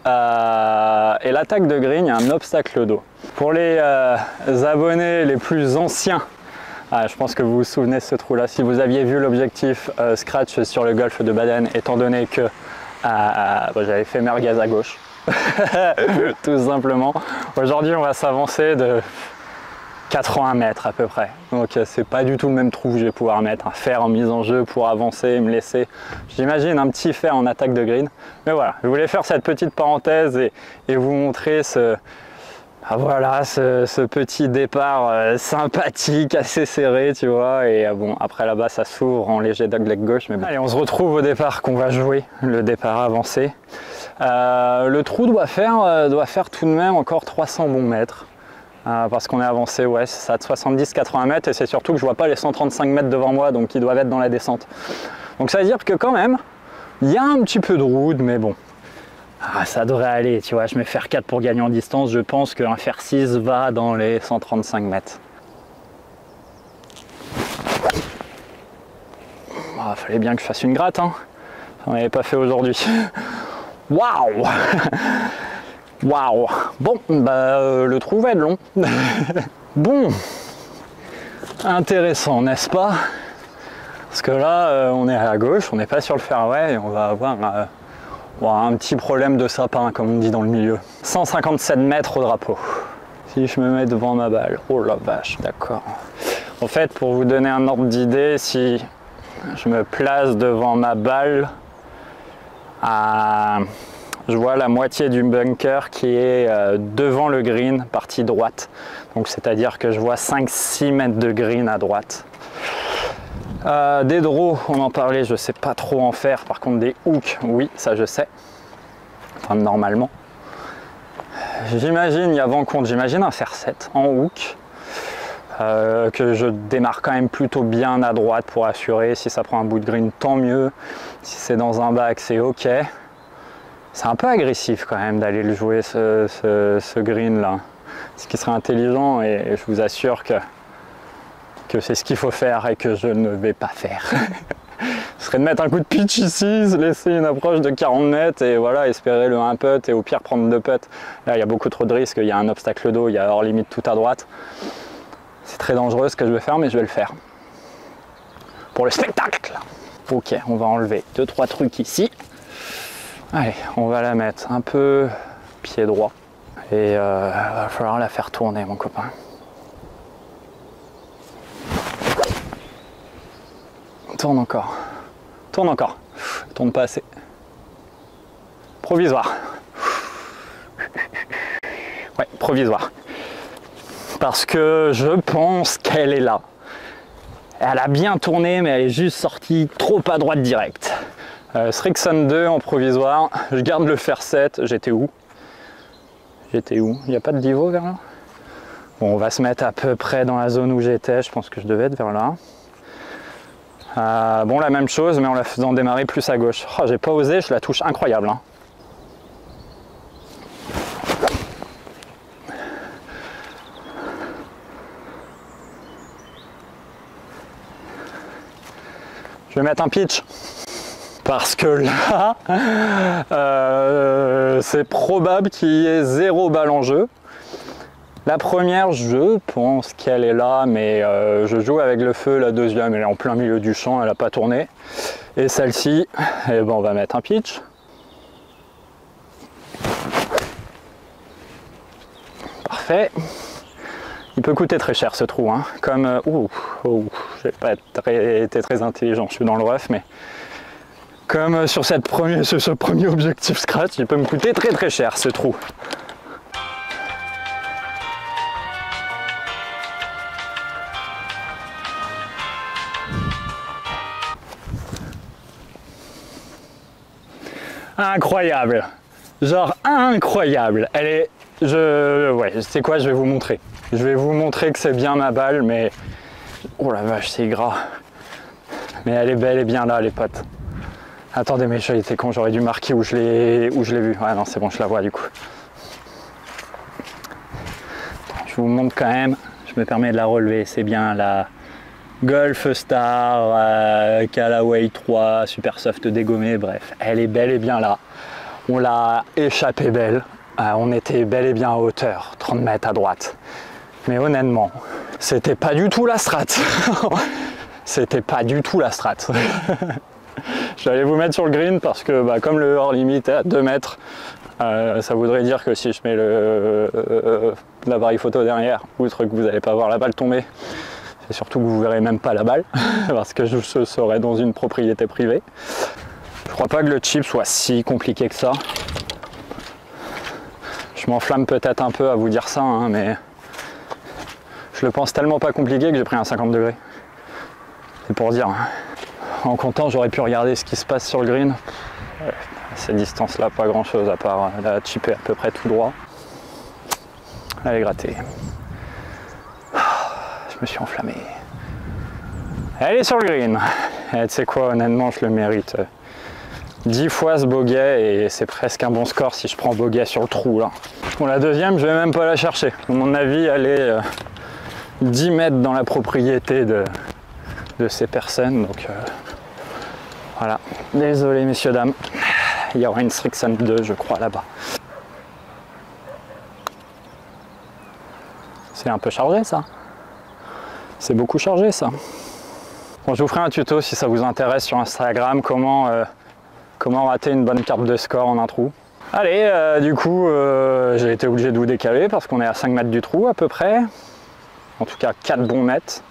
Euh, et l'attaque de green, il a un obstacle d'eau. Pour les euh, abonnés les plus anciens ah, je pense que vous vous souvenez de ce trou-là. Si vous aviez vu l'objectif euh, Scratch sur le golfe de Baden, étant donné que euh, j'avais fait merguez à gauche, tout simplement. Aujourd'hui, on va s'avancer de 80 mètres à peu près. Donc c'est pas du tout le même trou que je vais pouvoir mettre. Un fer en mise en jeu pour avancer et me laisser, j'imagine, un petit fer en attaque de green. Mais voilà, je voulais faire cette petite parenthèse et vous montrer ce, ah, voilà, ce, petit départ euh, sympathique, assez serré, tu vois. Et euh, bon, après là-bas, ça s'ouvre en léger dogleg gauche. Mais bon. Allez, on se retrouve au départ qu'on va jouer, le départ avancé. Euh, le trou doit faire, doit faire tout de même encore 300 bons mètres. Parce qu'on est avancé, ouais, ça de 70-80 mètres. Et c'est surtout que je vois pas les 135 mètres devant moi, donc ils doivent être dans la descente. Donc ça veut dire que quand même, il y a un petit peu de route, mais bon, ah, ça devrait aller, tu vois, je mets faire 4 pour gagner en distance, je pense qu'un fer 6 va dans les 135 mètres. Ah, fallait bien que je fasse une gratte, hein. On n'avait pas fait aujourd'hui. Waouh Waouh Bon, bah euh, le trou va être long. bon, intéressant, n'est-ce pas? Parce que là, euh, on est à gauche, on n'est pas sur le fairway et on va avoir... Euh, un petit problème de sapin, comme on dit dans le milieu. 157 mètres au drapeau. Si je me mets devant ma balle, oh la vache, d'accord. En fait, pour vous donner un ordre d'idée, si je me place devant ma balle, je vois la moitié du bunker qui est euh, devant le green, partie droite. Donc c'est-à-dire que je vois 5-6 mètres de green à droite. Euh, des draws, on en parlait, je sais pas trop en faire. Par contre, des hooks, oui, ça je sais. Enfin, normalement. J'imagine, il y a vent compte, j'imagine un faire 7 en hook. Euh, que je démarre quand même plutôt bien à droite pour assurer. Si ça prend un bout de green, tant mieux. Si c'est dans un bac, c'est ok. C'est un peu agressif quand même d'aller le jouer ce, green là. Ce qui serait intelligent et je vous assure que c'est ce qu'il faut faire et que je ne vais pas faire. ce serait de mettre un coup de pitch ici, laisser une approche de 40 mètres et voilà, espérer le 1 putt et au pire prendre deux putts. Là, il y a beaucoup trop de risques, il y a un obstacle d'eau, il y a hors limite tout à droite. C'est très dangereux ce que je vais faire, mais je vais le faire. Pour le spectacle Ok, on va enlever deux trois trucs ici. Allez, on va la mettre un peu pied droit. Et euh, va falloir la faire tourner, mon copain. Tourne encore. Tourne encore. Tourne pas assez. Provisoire. Ouais, provisoire. parce que je pense qu'elle est là. Elle a bien tourné, mais elle est juste sortie trop à droite direct. Euh, 2 en provisoire, je garde le fer 7, j'étais où? J'étais où? Il n'y a pas de divo vers là? Bon, on va se mettre à peu près dans la zone où j'étais, je pense que je devais être vers là. Euh, bon, la même chose, mais en la faisant démarrer plus à gauche. Oh, j'ai pas osé, je la touche incroyable. Hein. Je vais mettre un pitch parce que là, euh, c'est probable qu'il y ait zéro balle en jeu. La première, je pense qu'elle est là, mais euh, je joue avec le feu. La deuxième, elle est en plein milieu du champ, elle n'a pas tourné. Et celle-ci, eh ben, on va mettre un pitch. Parfait. Il peut coûter très cher ce trou, hein. comme... Euh, ouh, ouh, je n'ai pas été très intelligent, je suis dans le rough, mais comme euh, sur première, ce, premier objectif scratch, il peut me coûter très très cher ce trou. Incroyable Genre incroyable Elle est... Je... Ouais, c'est quoi Je vais vous montrer. Je vais vous montrer que c'est bien ma balle, mais... Oh la vache, c'est gras. Mais elle est belle et bien là, les potes. Attendez, mais était con, j'aurais dû marquer où je l'ai où je l'ai vu. Ouais non, c'est bon, je la vois du coup. Je vous montre quand même, je me permets de la relever, c'est bien la Golf Star euh, Callaway 3 Super Soft dégommée, bref, elle est bel et bien là. On l'a échappé belle, euh, on était bel et bien à hauteur, 30 mètres à droite. Mais honnêtement, c'était pas du tout la strat. c'était pas du tout la strat. J'allais vous mettre sur le green parce que bah, comme le hors limite est à 2 mètres, euh, ça voudrait dire que si je mets euh, l'appareil photo derrière, outre que vous n'allez pas voir la balle tomber, c'est surtout que vous verrez même pas la balle parce que je serai dans une propriété privée. Je crois pas que le chip soit si compliqué que ça. Je m'enflamme peut-être un peu à vous dire ça, hein, mais je le pense tellement pas compliqué que j'ai pris un 50 degrés. C'est pour dire. Hein. En comptant, j'aurais pu regarder ce qui se passe sur le green. À ces distances-là, pas grand-chose à part la chipper à peu près tout droit. Elle est grattée. Je me suis enflammé. Elle est sur le green. Et tu sais quoi, honnêtement, je le mérite. 10 fois ce bogey et c'est presque un bon score si je prends bogey sur le trou là. Bon la deuxième je vais même pas la chercher. À mon avis elle est 10 euh, mètres dans la propriété de, ces personnes donc euh, voilà. Désolé messieurs dames. Il y aura une Strixon 2 je crois là-bas. C'est un peu chargé ça. C'est beaucoup chargé ça. Bon, je vous ferai un tuto si ça vous intéresse sur Instagram comment euh, Comment rater une bonne carte de score en un trou Allez, euh, du coup, euh, j'ai été obligé de vous décaler parce qu'on est à 5 mètres du trou à peu près. En tout cas, 4 bons mètres.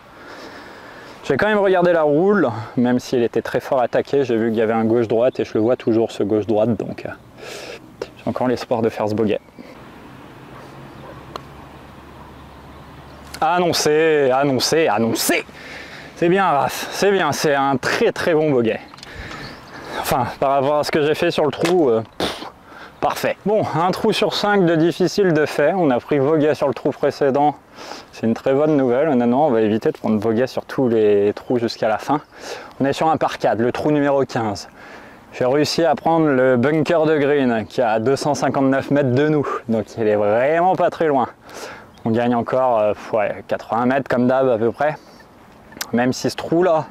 J'ai quand même regardé la roule, même si elle était très fort attaquée. J'ai vu qu'il y avait un gauche-droite et je le vois toujours ce gauche-droite, donc euh, j'ai encore l'espoir de faire ce bogey. Annoncé, annoncé, annoncé C'est bien, Raph, c'est bien, c'est un très très bon bogey. Enfin, par rapport à ce que j'ai fait sur le trou, euh, parfait. Bon, un trou sur 5 de difficile de fait. On a pris voguet sur le trou précédent. C'est une très bonne nouvelle. Honnêtement, on va éviter de prendre voguet sur tous les trous jusqu'à la fin. On est sur un par 4, le trou numéro 15. J'ai réussi à prendre le bunker de green qui est à 259 mètres de nous. Donc il est vraiment pas très loin. On gagne encore 80 euh, mètres comme d'hab à peu près. Même si ce trou là,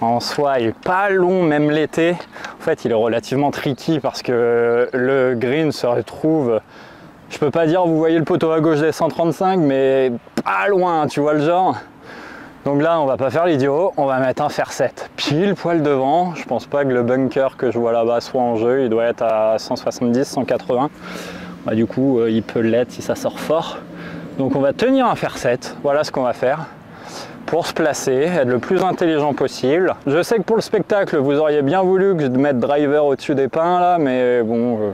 en soi il est pas long même l'été. En fait il est relativement tricky parce que le green se retrouve, je peux pas dire vous voyez le poteau à gauche des 135 mais pas loin tu vois le genre. Donc là on va pas faire l'idiot, on va mettre un fer 7 pile poil devant. Je pense pas que le bunker que je vois là-bas soit en jeu, il doit être à 170, 180. Bah, du coup euh, il peut l'être si ça sort fort. Donc on va tenir un fer 7, voilà ce qu'on va faire pour se placer, être le plus intelligent possible. Je sais que pour le spectacle, vous auriez bien voulu que je mette driver au-dessus des pins là, mais bon, euh,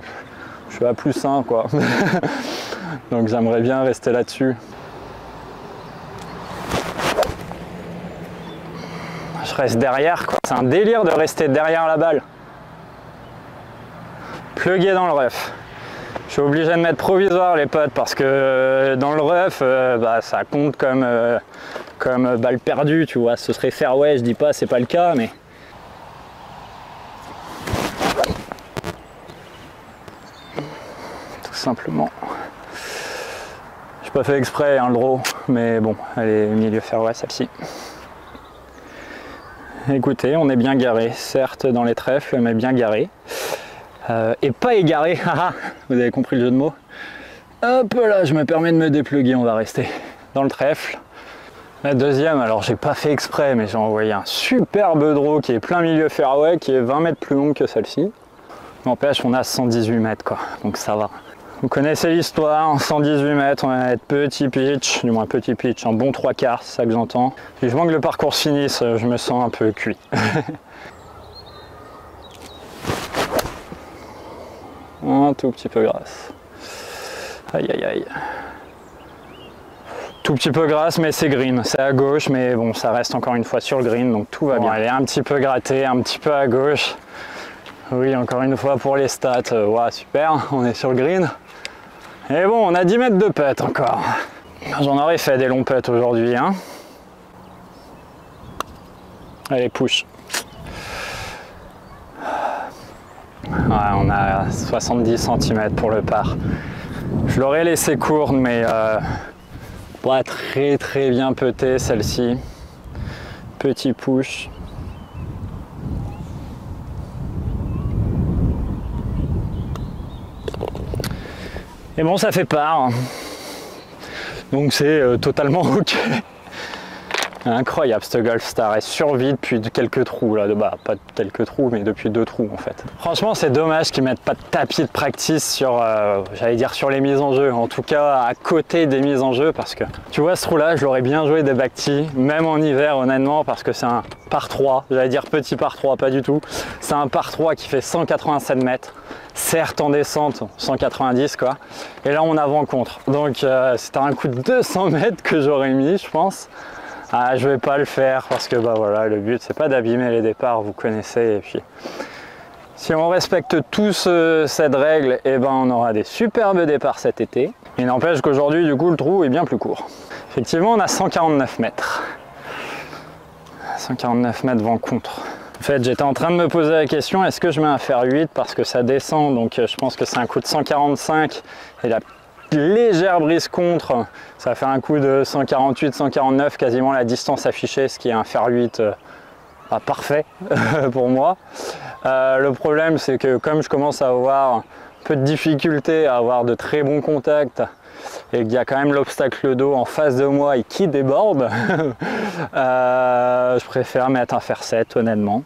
je suis à plus 1 quoi. Donc j'aimerais bien rester là-dessus. Je reste derrière quoi. C'est un délire de rester derrière la balle. Plugué dans le ref. Je suis obligé de mettre provisoire les potes parce que euh, dans le ref, euh, bah, ça compte comme comme balle perdue, tu vois. Ce serait fairway, je dis pas, c'est pas le cas, mais. Tout simplement. J'ai pas fait exprès hein, le draw, mais bon, elle est milieu fairway celle-ci. Écoutez, on est bien garé, certes dans les trèfles, mais bien garé. Euh, et pas égaré, vous avez compris le jeu de mots. Hop là, je me permets de me dépluguer, on va rester dans le trèfle. La deuxième, alors j'ai pas fait exprès, mais j'ai envoyé un superbe draw qui est plein milieu fairway, qui est 20 mètres plus long que celle-ci. N'empêche, on a 118 mètres quoi, donc ça va. Vous connaissez l'histoire, 118 mètres, on va être petit pitch, du moins petit pitch, un bon trois quarts, c'est ça que j'entends. Vivement que le parcours finisse, je me sens un peu cuit. un tout petit peu grasse. Aïe aïe aïe. Tout petit peu grasse, mais c'est green. C'est à gauche, mais bon, ça reste encore une fois sur le green, donc tout va bien. Elle est un petit peu grattée, un petit peu à gauche. Oui, encore une fois pour les stats. Euh, super, on est sur le green. Et bon, on a 10 mètres de pète encore. J'en aurais fait des longs pets aujourd'hui. Hein. Allez, push. on a 70 cm pour le par. Je l'aurais laissé courte, mais euh, très très bien petée celle-ci. Petit push. Et bon, ça fait part. Donc c'est euh, totalement ok. Incroyable ce Golf Star, elle survit depuis quelques trous là, de bas, pas quelques trous mais depuis deux trous en fait. Franchement c'est dommage qu'ils mettent pas de tapis de practice sur, euh, j'allais dire sur les mises en jeu, en tout cas à côté des mises en jeu parce que tu vois ce trou là je l'aurais bien joué des bacti, même en hiver honnêtement parce que c'est un par 3, j'allais dire petit par 3, pas du tout, c'est un par 3 qui fait 187 mètres certes en descente 190 quoi et là on avant contre. Donc euh, c'était un coup de 200 mètres que j'aurais mis je pense ah, je vais pas le faire parce que bah voilà, le but c'est pas d'abîmer les départs, vous connaissez. Et puis, si on respecte tous cette règle, et eh ben on aura des superbes départs cet été. Il n'empêche qu'aujourd'hui, du coup, le trou est bien plus court. Effectivement, on a 149 mètres. 149 mètres vent contre. En fait, j'étais en train de me poser la question, est-ce que je mets un fer 8 parce que ça descend, donc je pense que c'est un coup de 145 et la légère brise contre, ça fait un coup de 148-149, quasiment la distance affichée, ce qui est un fer 8 euh, parfait pour moi. Euh, le problème c'est que comme je commence à avoir peu de difficulté à avoir de très bons contacts et qu'il y a quand même l'obstacle d'eau en face de moi et qui déborde, euh, je préfère mettre un fer 7 honnêtement.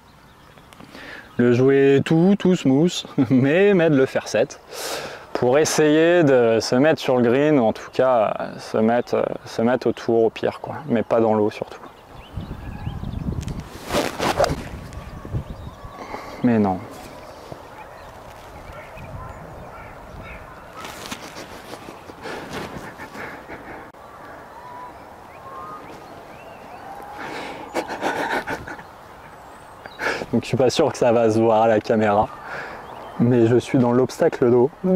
Le jouer tout, tout smooth, mais mettre le fer 7 pour essayer de se mettre sur le green ou en tout cas se mettre, se mettre autour au pire quoi, mais pas dans l'eau surtout. Mais non. Donc je suis pas sûr que ça va se voir à la caméra mais je suis dans l'obstacle d'eau.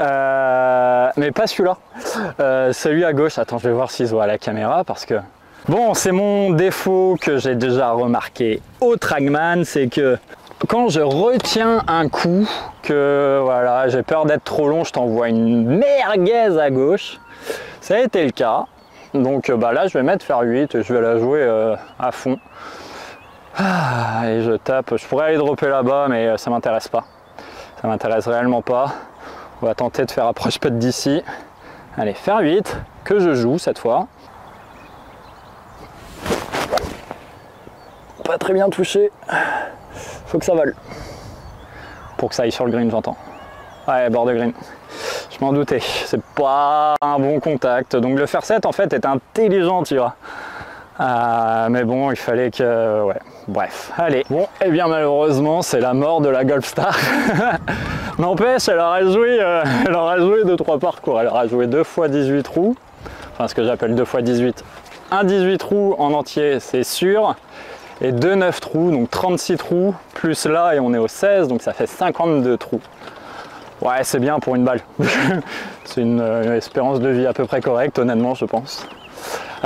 Euh, mais pas celui-là. Euh, celui à gauche, attends, je vais voir s'il se voit la caméra parce que... Bon, c'est mon défaut que j'ai déjà remarqué au Trackman, c'est que quand je retiens un coup, que voilà, j'ai peur d'être trop long, je t'envoie une merguez à gauche. Ça a été le cas. Donc bah là, je vais mettre faire 8 et je vais la jouer euh, à fond. Ah, et je tape, je pourrais aller dropper là-bas, mais euh, ça m'intéresse pas. Ça m'intéresse réellement pas. On va tenter de faire approche putt d'ici. Allez, faire 8, que je joue cette fois. Pas très bien touché. Faut que ça vole. Pour que ça aille sur le green, j'entends. Ouais, bord de green. Je m'en doutais. C'est pas un bon contact. Donc le faire 7 en fait est intelligent, tu vois. Euh, mais bon, il fallait que... Ouais, bref, allez. Bon, et eh bien malheureusement, c'est la mort de la Golf Star. N'empêche, elle aura joué, euh, elle aura joué 2-3 parcours. Elle aura joué 2 fois 18 trous, enfin ce que j'appelle 2 fois 18. un 18 trous en entier, c'est sûr. Et deux 9 trous, donc 36 trous, plus là, et on est au 16, donc ça fait 52 trous. Ouais, c'est bien pour une balle. c'est une, une espérance de vie à peu près correcte, honnêtement, je pense.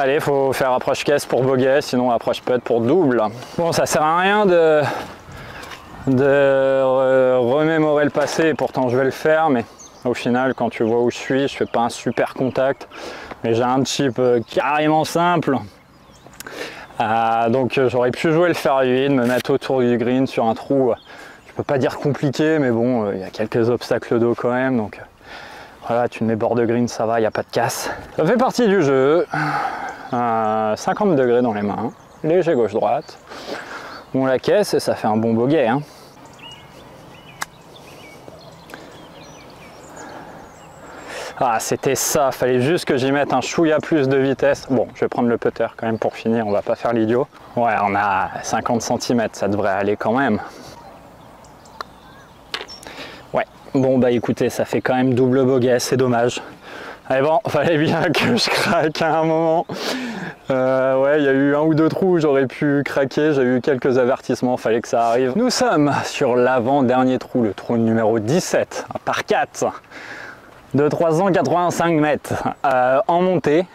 Allez, faut faire approche caisse pour bogey, sinon approche putt pour double. Bon, ça sert à rien de, de remémorer le passé, pourtant je vais le faire, mais au final, quand tu vois où je suis, je fais pas un super contact, mais j'ai un chip euh, carrément simple. Euh, donc j'aurais pu jouer le 8, me mettre autour du green sur un trou, je peux pas dire compliqué, mais bon, euh, il y a quelques obstacles d'eau quand même, donc voilà, tu mets bord de green, ça va, il n'y a pas de casse. Ça fait partie du jeu. 50 degrés dans les mains, léger gauche-droite. On la caisse et ça fait un bon bogey. Hein. Ah, c'était ça, fallait juste que j'y mette un chouïa plus de vitesse. Bon, je vais prendre le putter quand même pour finir, on va pas faire l'idiot. Ouais, on a 50 cm, ça devrait aller quand même. Ouais, bon bah écoutez, ça fait quand même double bogey, c'est dommage. Allez bon, fallait bien que je craque à un moment. Euh, ouais, il y a eu un ou deux trous, j'aurais pu craquer, j'ai eu quelques avertissements, fallait que ça arrive. Nous sommes sur l'avant-dernier trou, le trou numéro 17, par 4 de 385 mètres euh, en montée.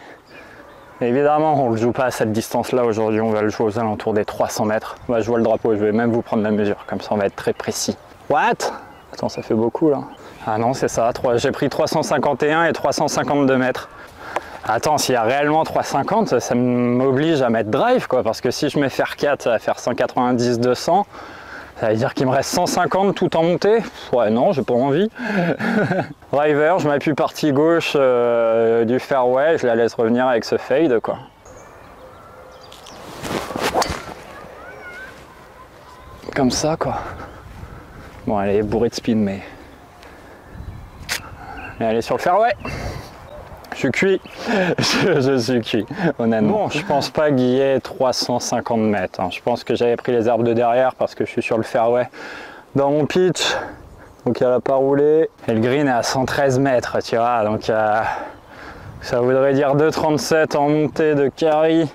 Évidemment, on ne le joue pas à cette distance-là aujourd'hui, on va le jouer aux alentours des 300 mètres. Moi, je vois le drapeau, je vais même vous prendre la mesure, comme ça on va être très précis. What? Attends, ça fait beaucoup là. Ah non, c'est ça, j'ai pris 351 et 352 mètres. Attends, s'il y a réellement 350, ça m'oblige à mettre drive, quoi, parce que si je mets faire 4, ça va faire 190-200. Ça veut dire qu'il me reste 150 tout en montée? Ouais, non, j'ai pas envie. Driver, je m'appuie partie gauche euh, du fairway, je la laisse revenir avec ce fade, quoi. Comme ça, quoi. Bon, elle est bourrée de spin, mais... elle est sur le fairway je suis cuit, je, suis cuit, honnêtement. je pense pas qu'il y ait 350 mètres. Hein. Je pense que j'avais pris les arbres de derrière parce que je suis sur le fairway dans mon pitch. Donc elle a pas roulé. Et le green est à 113 mètres, tu vois. Donc ça voudrait dire 2,37 en montée de carry.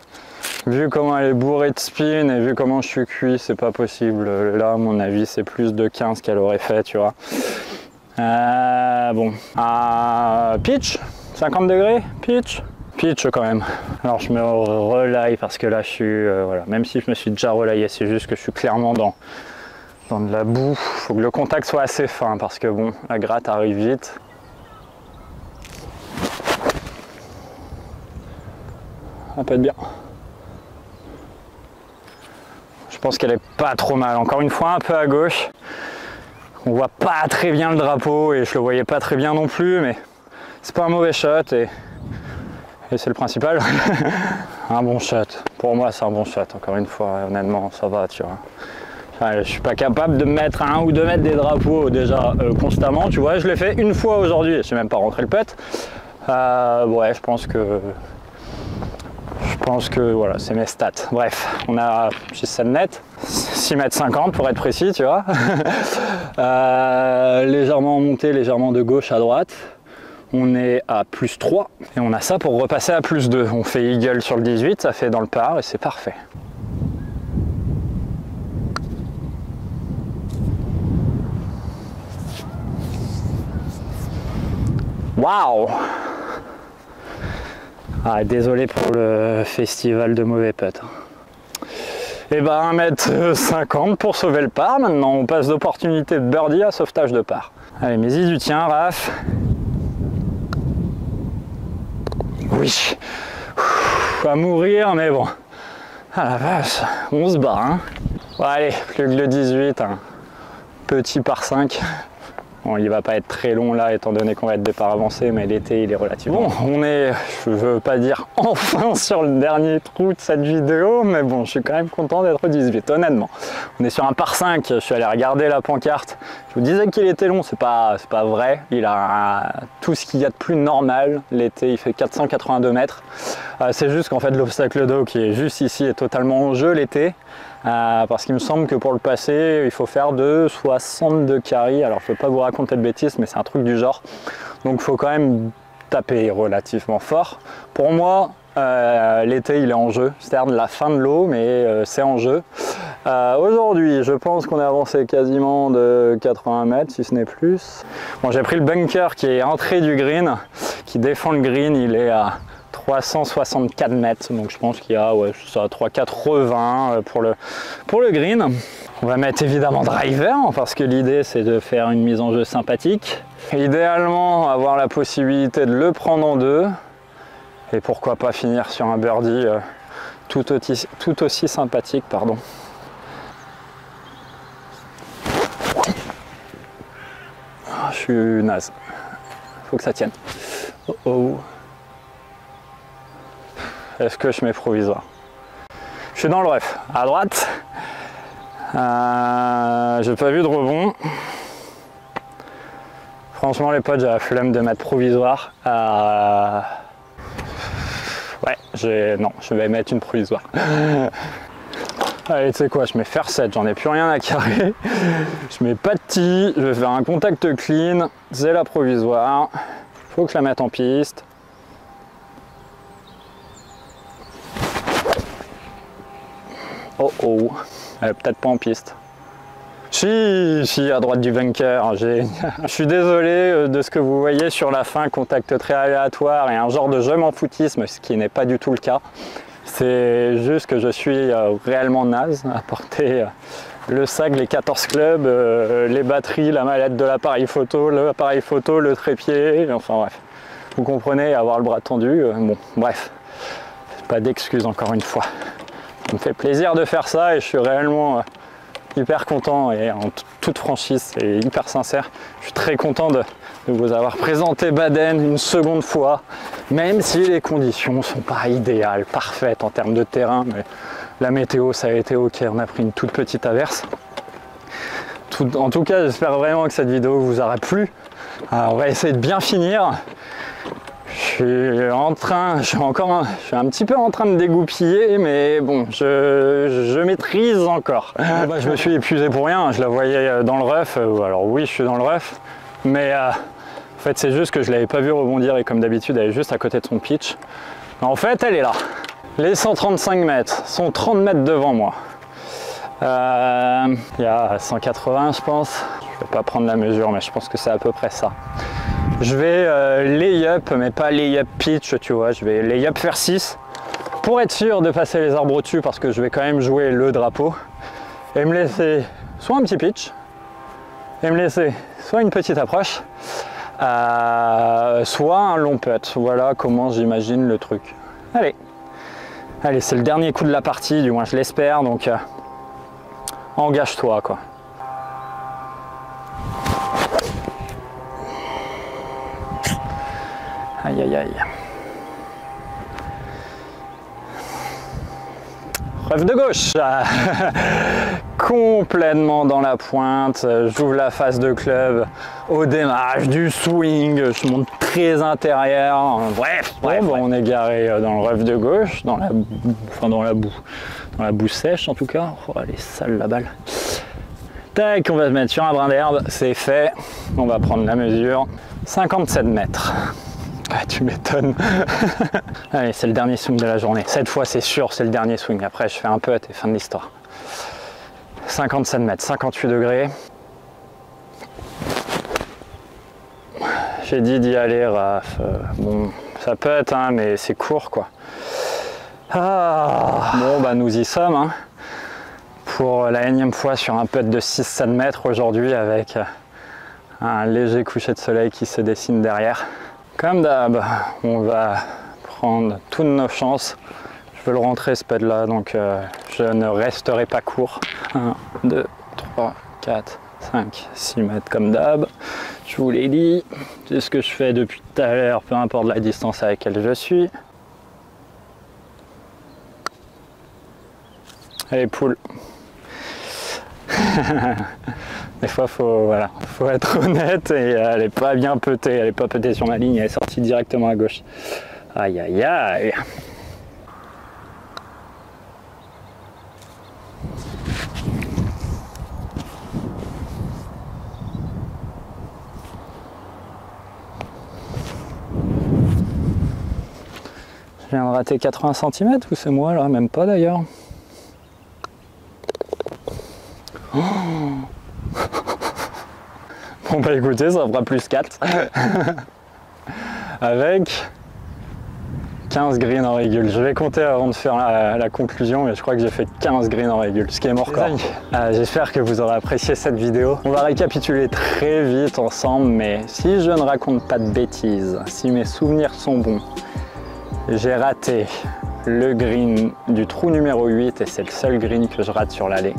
Vu comment elle est bourrée de spin et vu comment je suis cuit, c'est pas possible. Là, à mon avis, c'est plus de 15 qu'elle aurait fait, tu vois. Euh, bon, à pitch, 50 degrés, pitch Pitch quand même. Alors je me relaye parce que là je suis, euh, voilà, même si je me suis déjà relayé, c'est juste que je suis clairement dans, dans de la boue. Faut que le contact soit assez fin parce que bon, la gratte arrive vite. Ça peut être bien. Je pense qu'elle est pas trop mal. Encore une fois, un peu à gauche. On voit pas très bien le drapeau et je le voyais pas très bien non plus, mais c'est pas un mauvais shot et, c'est le principal. un bon shot. Pour moi, c'est un bon shot. Encore une fois, honnêtement, ça va, tu vois. je suis pas capable de mettre un ou deux mètres des drapeaux déjà euh, constamment, tu vois. Je l'ai fait une fois aujourd'hui, je sais même pas rentré le putt. Euh, ouais, je pense que je pense que voilà, c'est mes stats. Bref, on a 6 net, 6 mètres 50 pour être précis, tu vois. Euh, légèrement monté, légèrement de gauche à droite on est à plus 3 et on a ça pour repasser à plus 2. On fait eagle sur le 18, ça fait dans le par et c'est parfait. Waouh ah, Désolé pour le festival de mauvais potes. Et ben 1m50 pour sauver le par. Maintenant on passe d'opportunité de birdie à sauvetage de par. Allez, mais y du tien, Raph. Oui. à mourir, mais bon. Ah la vache, on se bat. Hein. Allez, plus que le 18. Hein. Petit par 5. Bon, il va pas être très long là, étant donné qu'on va être départ avancé, mais l'été il est relativement. Bon, on est, je veux pas dire enfin sur le dernier trou de cette vidéo, mais bon, je suis quand même content d'être au 18, honnêtement. On est sur un par 5, je suis allé regarder la pancarte. Je vous disais qu'il était long, c'est pas, pas vrai. Il a tout ce qu'il y a de plus normal. L'été, il fait 482 mètres. Euh, c'est juste qu'en fait, l'obstacle d'eau qui est juste ici est totalement en jeu l'été. Euh, parce qu'il me semble que pour le passer, il faut faire de 62 carry. Alors, je ne peux pas vous raconter de bêtises, mais c'est un truc du genre. Donc, il faut quand même taper relativement fort. Pour moi, Euh, l'été, il est en jeu. C'est-à-dire la fin de l'eau, mais euh, c'est en jeu. Aujourd'hui, je pense qu'on a avancé quasiment de 80 mètres, si ce n'est plus. Bon, j'ai pris le bunker qui est entrée du green, qui défend le green. Il est à 364 mètres, donc je pense qu'il y a ouais, ça, 380 pour le, pour le green. On va mettre évidemment driver parce que l'idée c'est de faire une mise en jeu sympathique. Idéalement avoir la possibilité de le prendre en deux et pourquoi pas finir sur un birdie euh, tout, aussi, tout aussi sympathique. Pardon. Ah, je suis naze. Faut que ça tienne. Oh oh. Est-ce que je mets provisoire Je suis dans le ref. À droite. Euh, J'ai pas vu de rebond. Franchement les potes, j'ai la flemme de mettre provisoire. Euh, Ouais, non, je vais mettre une provisoire. Allez, tu sais quoi, je mets faire 7, j'en ai plus rien à carrer. Je mets pas de tee, je vais faire un contact clean, c'est la provisoire. Faut que je la mette en piste. Oh oh, elle est peut-être pas en piste. Si, si, à droite du bunker. Je suis désolé euh, de ce que vous voyez sur la fin, contact très aléatoire et un genre de je m'en foutisme, ce qui n'est pas du tout le cas. C'est juste que je suis euh, réellement naze à porter euh, le sac, les 14 clubs, les batteries, la mallette de l'appareil photo, l'appareil photo, le trépied, enfin bref. Vous comprenez, avoir le bras tendu, bon, bref. Pas d'excuses encore une fois. Ça me fait plaisir de faire ça et je suis réellement hyper content et en toute franchise et hyper sincère. Je suis très content de, vous avoir présenté Baden une seconde fois, même si les conditions sont pas idéales, parfaites en termes de terrain, mais la météo ça a été ok, on a pris une toute petite averse. en tout cas, j'espère vraiment que cette vidéo vous aura plu. on va essayer de bien finir. Je suis en train, je suis encore un, je suis un petit peu en train de dégoupiller, mais bon, je, maîtrise encore. Ah bah, je me suis épuisé pour rien, je la voyais euh, dans le ref, euh, alors oui, je suis dans le ref, mais euh, en fait, c'est juste que je l'avais pas vu rebondir et comme d'habitude, elle est juste à côté de son pitch. En fait, elle est là. Les 135 mètres sont 30 mètres devant moi. Il y a 180, je pense. Je vais pas prendre la mesure, mais je pense que c'est à peu près ça. Je vais euh, lay-up, mais pas lay-up pitch, tu vois. Je vais lay-up faire 6 pour être sûr de passer les arbres au-dessus parce que je vais quand même jouer le drapeau et me laisser soit un petit pitch et me laisser soit une petite approche, euh, soit un long putt. Voilà comment j'imagine le truc. Allez, allez, c'est le dernier coup de la partie, du moins je l'espère, donc euh, engage-toi quoi. Aïe aïe aïe. Rêve de gauche, complètement dans la pointe, j'ouvre la face de club au démarrage du swing, je monte très intérieur, bref, on est garé euh, dans le rêve de gauche, dans la, enfin dans la boue, la boue sèche en tout cas, oh, elle est sale la balle. Tac, on va se mettre sur un brin d'herbe, c'est fait, on va prendre la mesure, 57 mètres. Ah, tu m'étonnes. Allez, c'est le dernier swing de la journée. Cette fois, c'est sûr, c'est le dernier swing. Après, je fais un peu tes fin de l'histoire. 57 mètres, 58 degrés. J'ai dit d'y aller. Euh, bon, ça peut être, hein, mais c'est court, quoi. Ah, bon, bah, nous y sommes. Hein. Pour la énième fois sur un putt de 6-7 mètres aujourd'hui avec un léger coucher de soleil qui se dessine derrière. Comme d'hab, on va prendre toutes nos chances. Je veux le rentrer ce pad là, donc euh, je ne resterai pas court. 1, 2, 3, 4, 5, 6 mètres comme d'hab. Je vous l'ai dit, c'est ce que je fais depuis tout à l'heure, peu importe la distance à laquelle je suis. Allez, poule. Des fois, faut, voilà, faut être honnête et elle est pas bien petée, elle est pas petée sur ma ligne, elle est sortie directement à gauche. Aïe aïe aïe Je viens de rater 80 cm ou c'est moi là? Même pas d'ailleurs. Oh bon bah écoutez, ça fera plus 4. Avec 15 greens en régule. Je vais compter avant de faire la, conclusion, mais je crois que j'ai fait 15 greens en régule, ce qui est mon record. Euh, j'espère que vous aurez apprécié cette vidéo. On va récapituler très vite ensemble, mais si je ne raconte pas de bêtises, si mes souvenirs sont bons, j'ai raté le green du trou numéro 8 et c'est le seul green que je rate sur l'allée.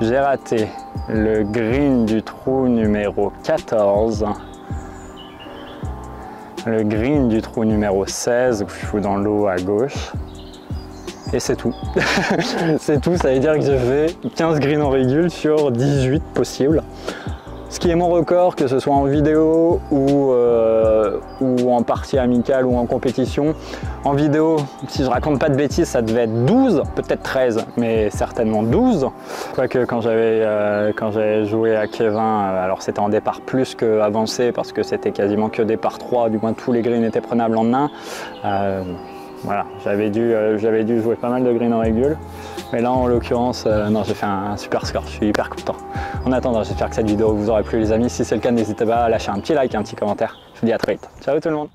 J'ai raté le green du trou numéro 14 le green du trou numéro 16 que je fous dans l'eau à gauche. Et c'est tout. c'est tout, ça veut dire que j'ai fait 15 greens en régule sur 18 possibles. Ce qui est mon record, que ce soit en vidéo ou, euh, ou en partie amicale ou en compétition. En vidéo, si je raconte pas de bêtises, ça devait être 12, peut-être 13, mais certainement 12. Quoique quand j'avais euh, quand j'avais joué à Kevin, euh, alors c'était en départ plus qu'avancé parce que c'était quasiment que départ 3, du moins tous les greens étaient prenables en main. Voilà, j'avais dû, j'avais dû jouer pas mal de greens en régule. Mais là, en l'occurrence, non, j'ai fait un super score, je suis hyper content. En attendant, j'espère que cette vidéo vous aura plu les amis. Si c'est le cas, n'hésitez pas à lâcher un petit like et un petit commentaire. Je vous dis à très vite. Ciao tout le monde